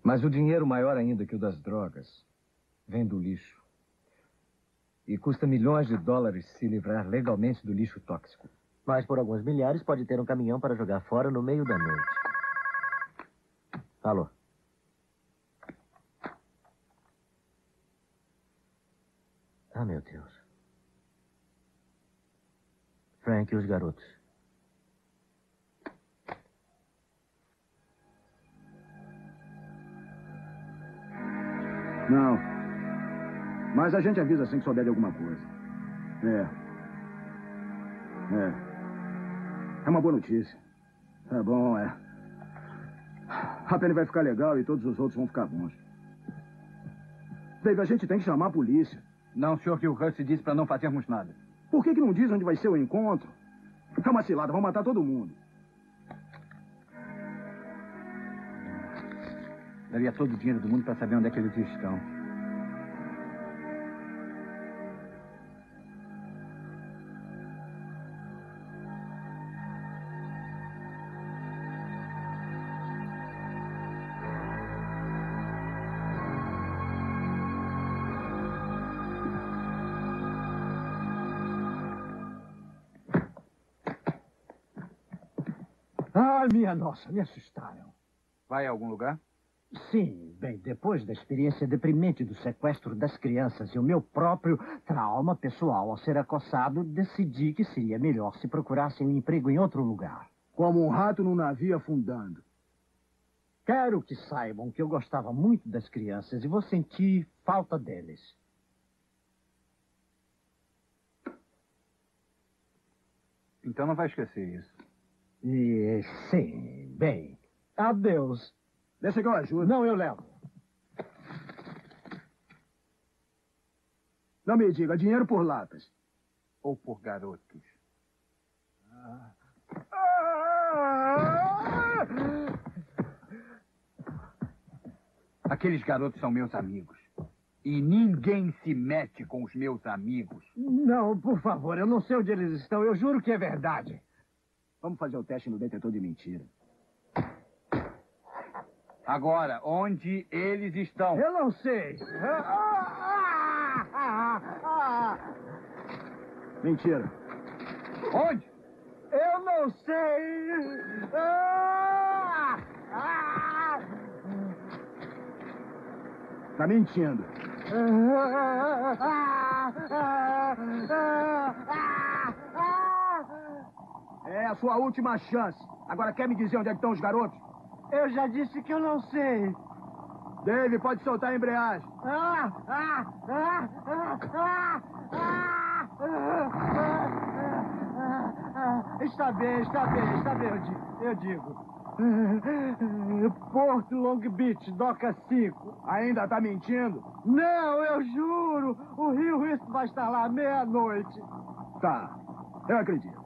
Mas o dinheiro maior ainda que o das drogas vem do lixo. E custa milhões de dólares se livrar legalmente do lixo tóxico. Mas por alguns milhares pode ter um caminhão para jogar fora no meio da noite. Alô? Ah, meu Deus. Frank e os garotos. Não. Mas a gente avisa assim que souber de alguma coisa. É. É. É uma boa notícia. É bom, é. A Penny vai ficar legal e todos os outros vão ficar bons. Dave, a gente tem que chamar a polícia. Não, senhor, que o Russ disse para não fazermos nada. Por que, que não diz onde vai ser o encontro? É uma cilada, vão matar todo mundo. Daria todo o dinheiro do mundo para saber onde é que eles estão. Ah, minha nossa, me assustaram. Vai a algum lugar? Sim, bem, depois da experiência deprimente do sequestro das crianças e o meu próprio trauma pessoal ao ser acossado, decidi que seria melhor se procurassem um emprego em outro lugar. Como um rato num navio afundando. Quero que saibam que eu gostava muito das crianças e vou sentir falta deles. Então não vai esquecer isso. E sim, bem. Adeus. Deixa que eu ajudo. Não, eu levo. Não me diga, dinheiro por latas. Ou por garotos. Aqueles garotos são meus amigos. E ninguém se mete com os meus amigos. Não, por favor, eu não sei onde eles estão. Eu juro que é verdade. Vamos fazer o teste no detetor de mentira. Agora, onde eles estão? Eu não sei. Mentira. Onde? Eu não sei! Ah! Ah! Tá mentindo. É a sua última chance. Agora quer me dizer onde é que estão os garotos? Eu já disse que eu não sei. Dave, pode soltar a embreagem. Está bem, está bem, está bem, eu digo. Porto Long Beach, Doca 5. Ainda tá mentindo? Não, eu juro. O Rio Risco vai estar lá meia-noite. Tá, eu acredito.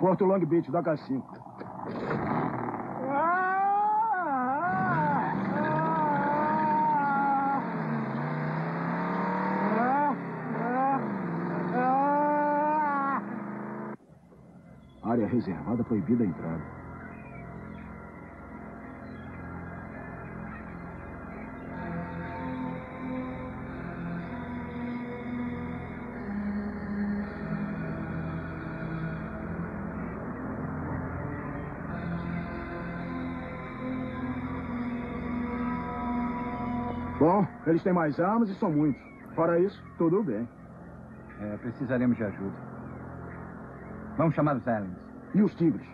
Porto Long Beach, Doca 5. Área reservada proibida a entrada. Eles têm mais armas e são muitos. Fora isso, tudo bem. É, precisaremos de ajuda. Vamos chamar os aliens. E os tigres?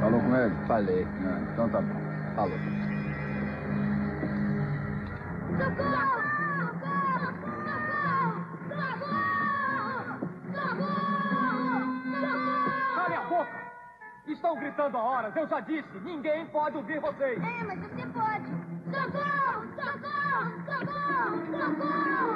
Falou com ele? Falei. Ah, então tá bom. Falou. Gritando há horas, eu já disse. Ninguém pode ouvir vocês. É, mas você pode. Socorro! Socorro! Socorro! Socorro!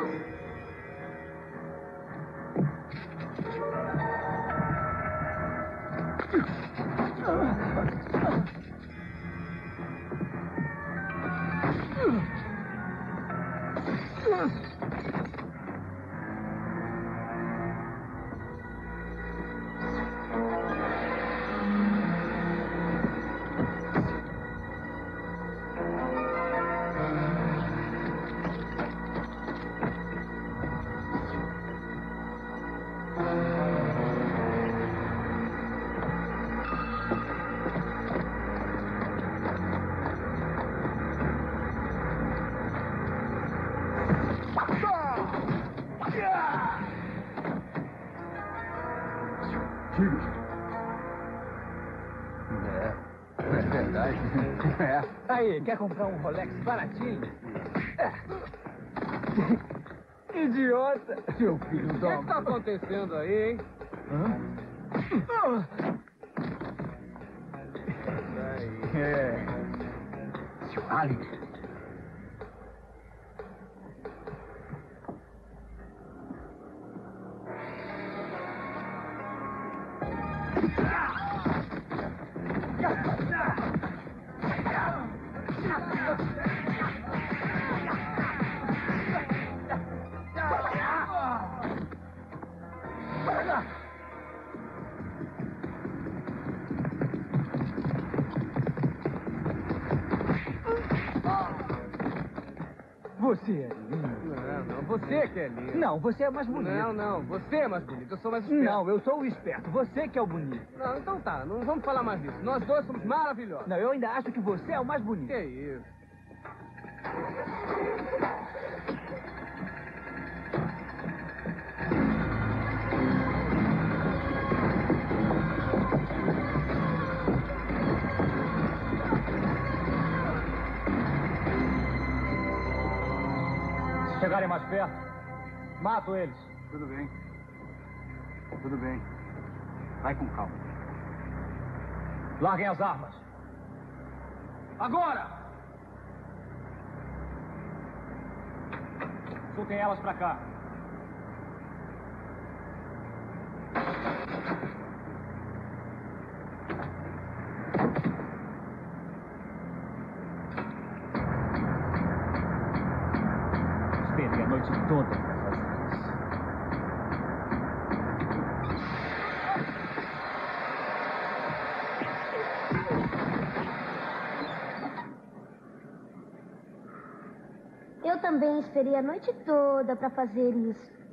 Aí, quer comprar um Rolex baratinho? É. Idiota! Seu filho O que é que tá acontecendo aí, hein? É. que é lindo. Não, você é mais bonito. Não, não, você é mais bonito, eu sou mais esperto. Não, eu sou o esperto. Você que é o bonito. Não, então tá, não vamos falar mais disso. Nós dois somos maravilhosos. Não, eu ainda acho que você é o mais bonito. Que isso? Chegarem mais perto, mato eles. Tudo bem. Tudo bem. Vai com calma. Larguem as armas. Agora! Soltem elas pra cá. Esperei a noite toda esperei a noite toda pra fazer isso.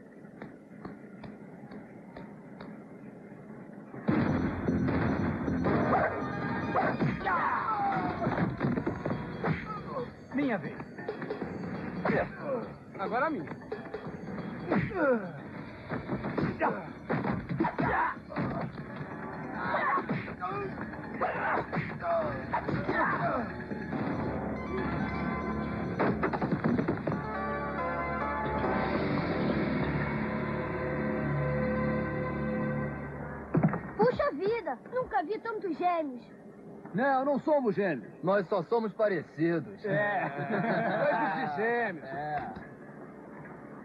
Não, somos gêmeos. Nós só somos parecidos. É. Coisas de gêmeos. É.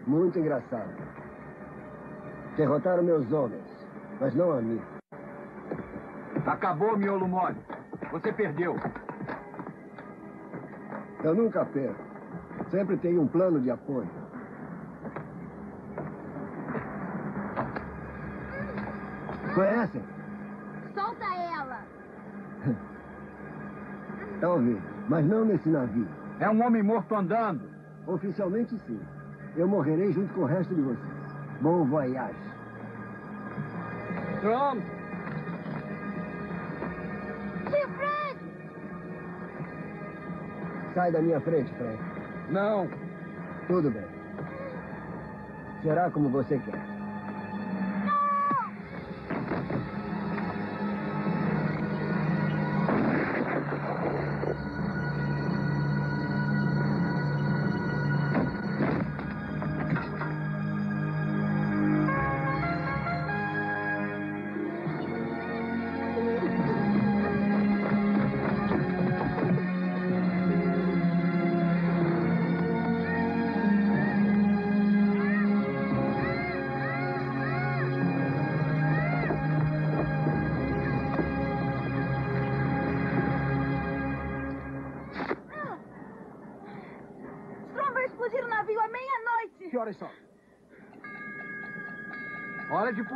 Muito engraçado. Derrotaram meus homens, mas não a mim. Acabou, miolo mole. Você perdeu. Eu nunca perco. Sempre tenho um plano de apoio. Conhecem? Solta ela. Talvez, mas não nesse navio. É um homem morto andando. Oficialmente, sim. Eu morrerei junto com o resto de vocês. Bom voyage. Pronto. Tio Fred! Sai da minha frente, Frank. Não. Tudo bem. Será como você quer.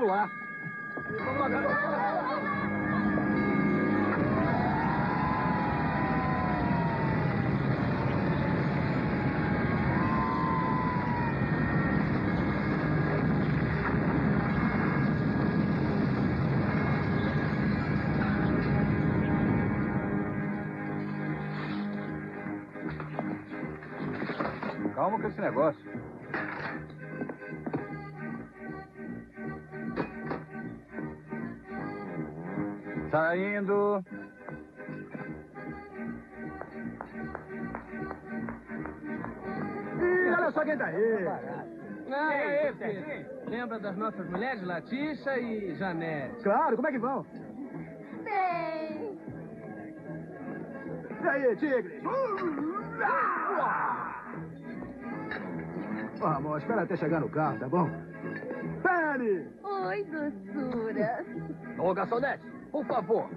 Hora de pular. Vamos lá, garoto. Calma com esse negócio. Saindo. Ih, olha só quem tá aí. Ah, é, filho. Lembra das nossas mulheres, Latixa e Janete? Claro, como é que vão? Bem. E aí, tigres? Vamos, espera até chegar no carro, tá bom? Penny! Oi, doçura. Ô, garçonete, por favor.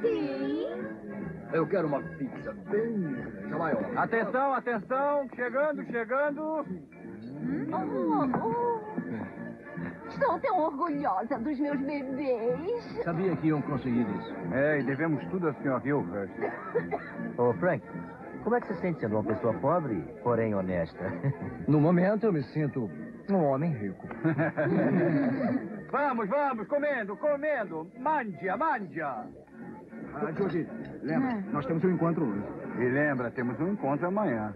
Sim. Eu quero uma pizza bem a maior. Atenção, atenção. Chegando, chegando. Oh, oh. Estou tão orgulhosa dos meus bebês. Sabia que iam conseguir isso. É, e devemos tudo ao Sr. Hilhurst. Ô, Frank, como é que você se sente sendo uma pessoa pobre, porém honesta? No momento, eu me sinto um homem rico. vamos, vamos, comendo, comendo. Mandia, mandia. Ah, Georgie, lembra, nós temos um encontro hoje. E lembra, temos um encontro amanhã.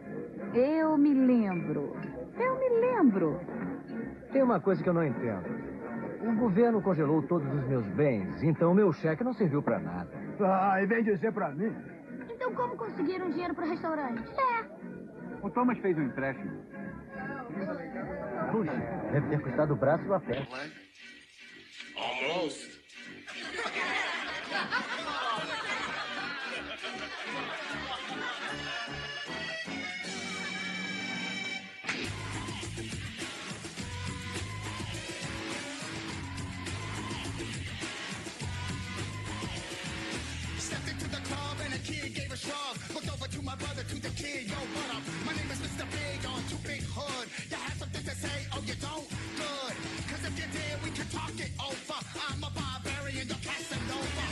Eu me lembro. Eu me lembro. Tem uma coisa que eu não entendo. O governo congelou todos os meus bens, então meu cheque não serviu pra nada. Ah, e vem dizer pra mim. Então como conseguiram dinheiro pro restaurante? É. O Thomas fez um empréstimo. Puxa, deve ter custado o braço e a perna. Almost. Stepped into the club and a kid gave a shrug. Looked over to my brother, to the kid, yo, what up? I'm a barbarian, you're Casanova.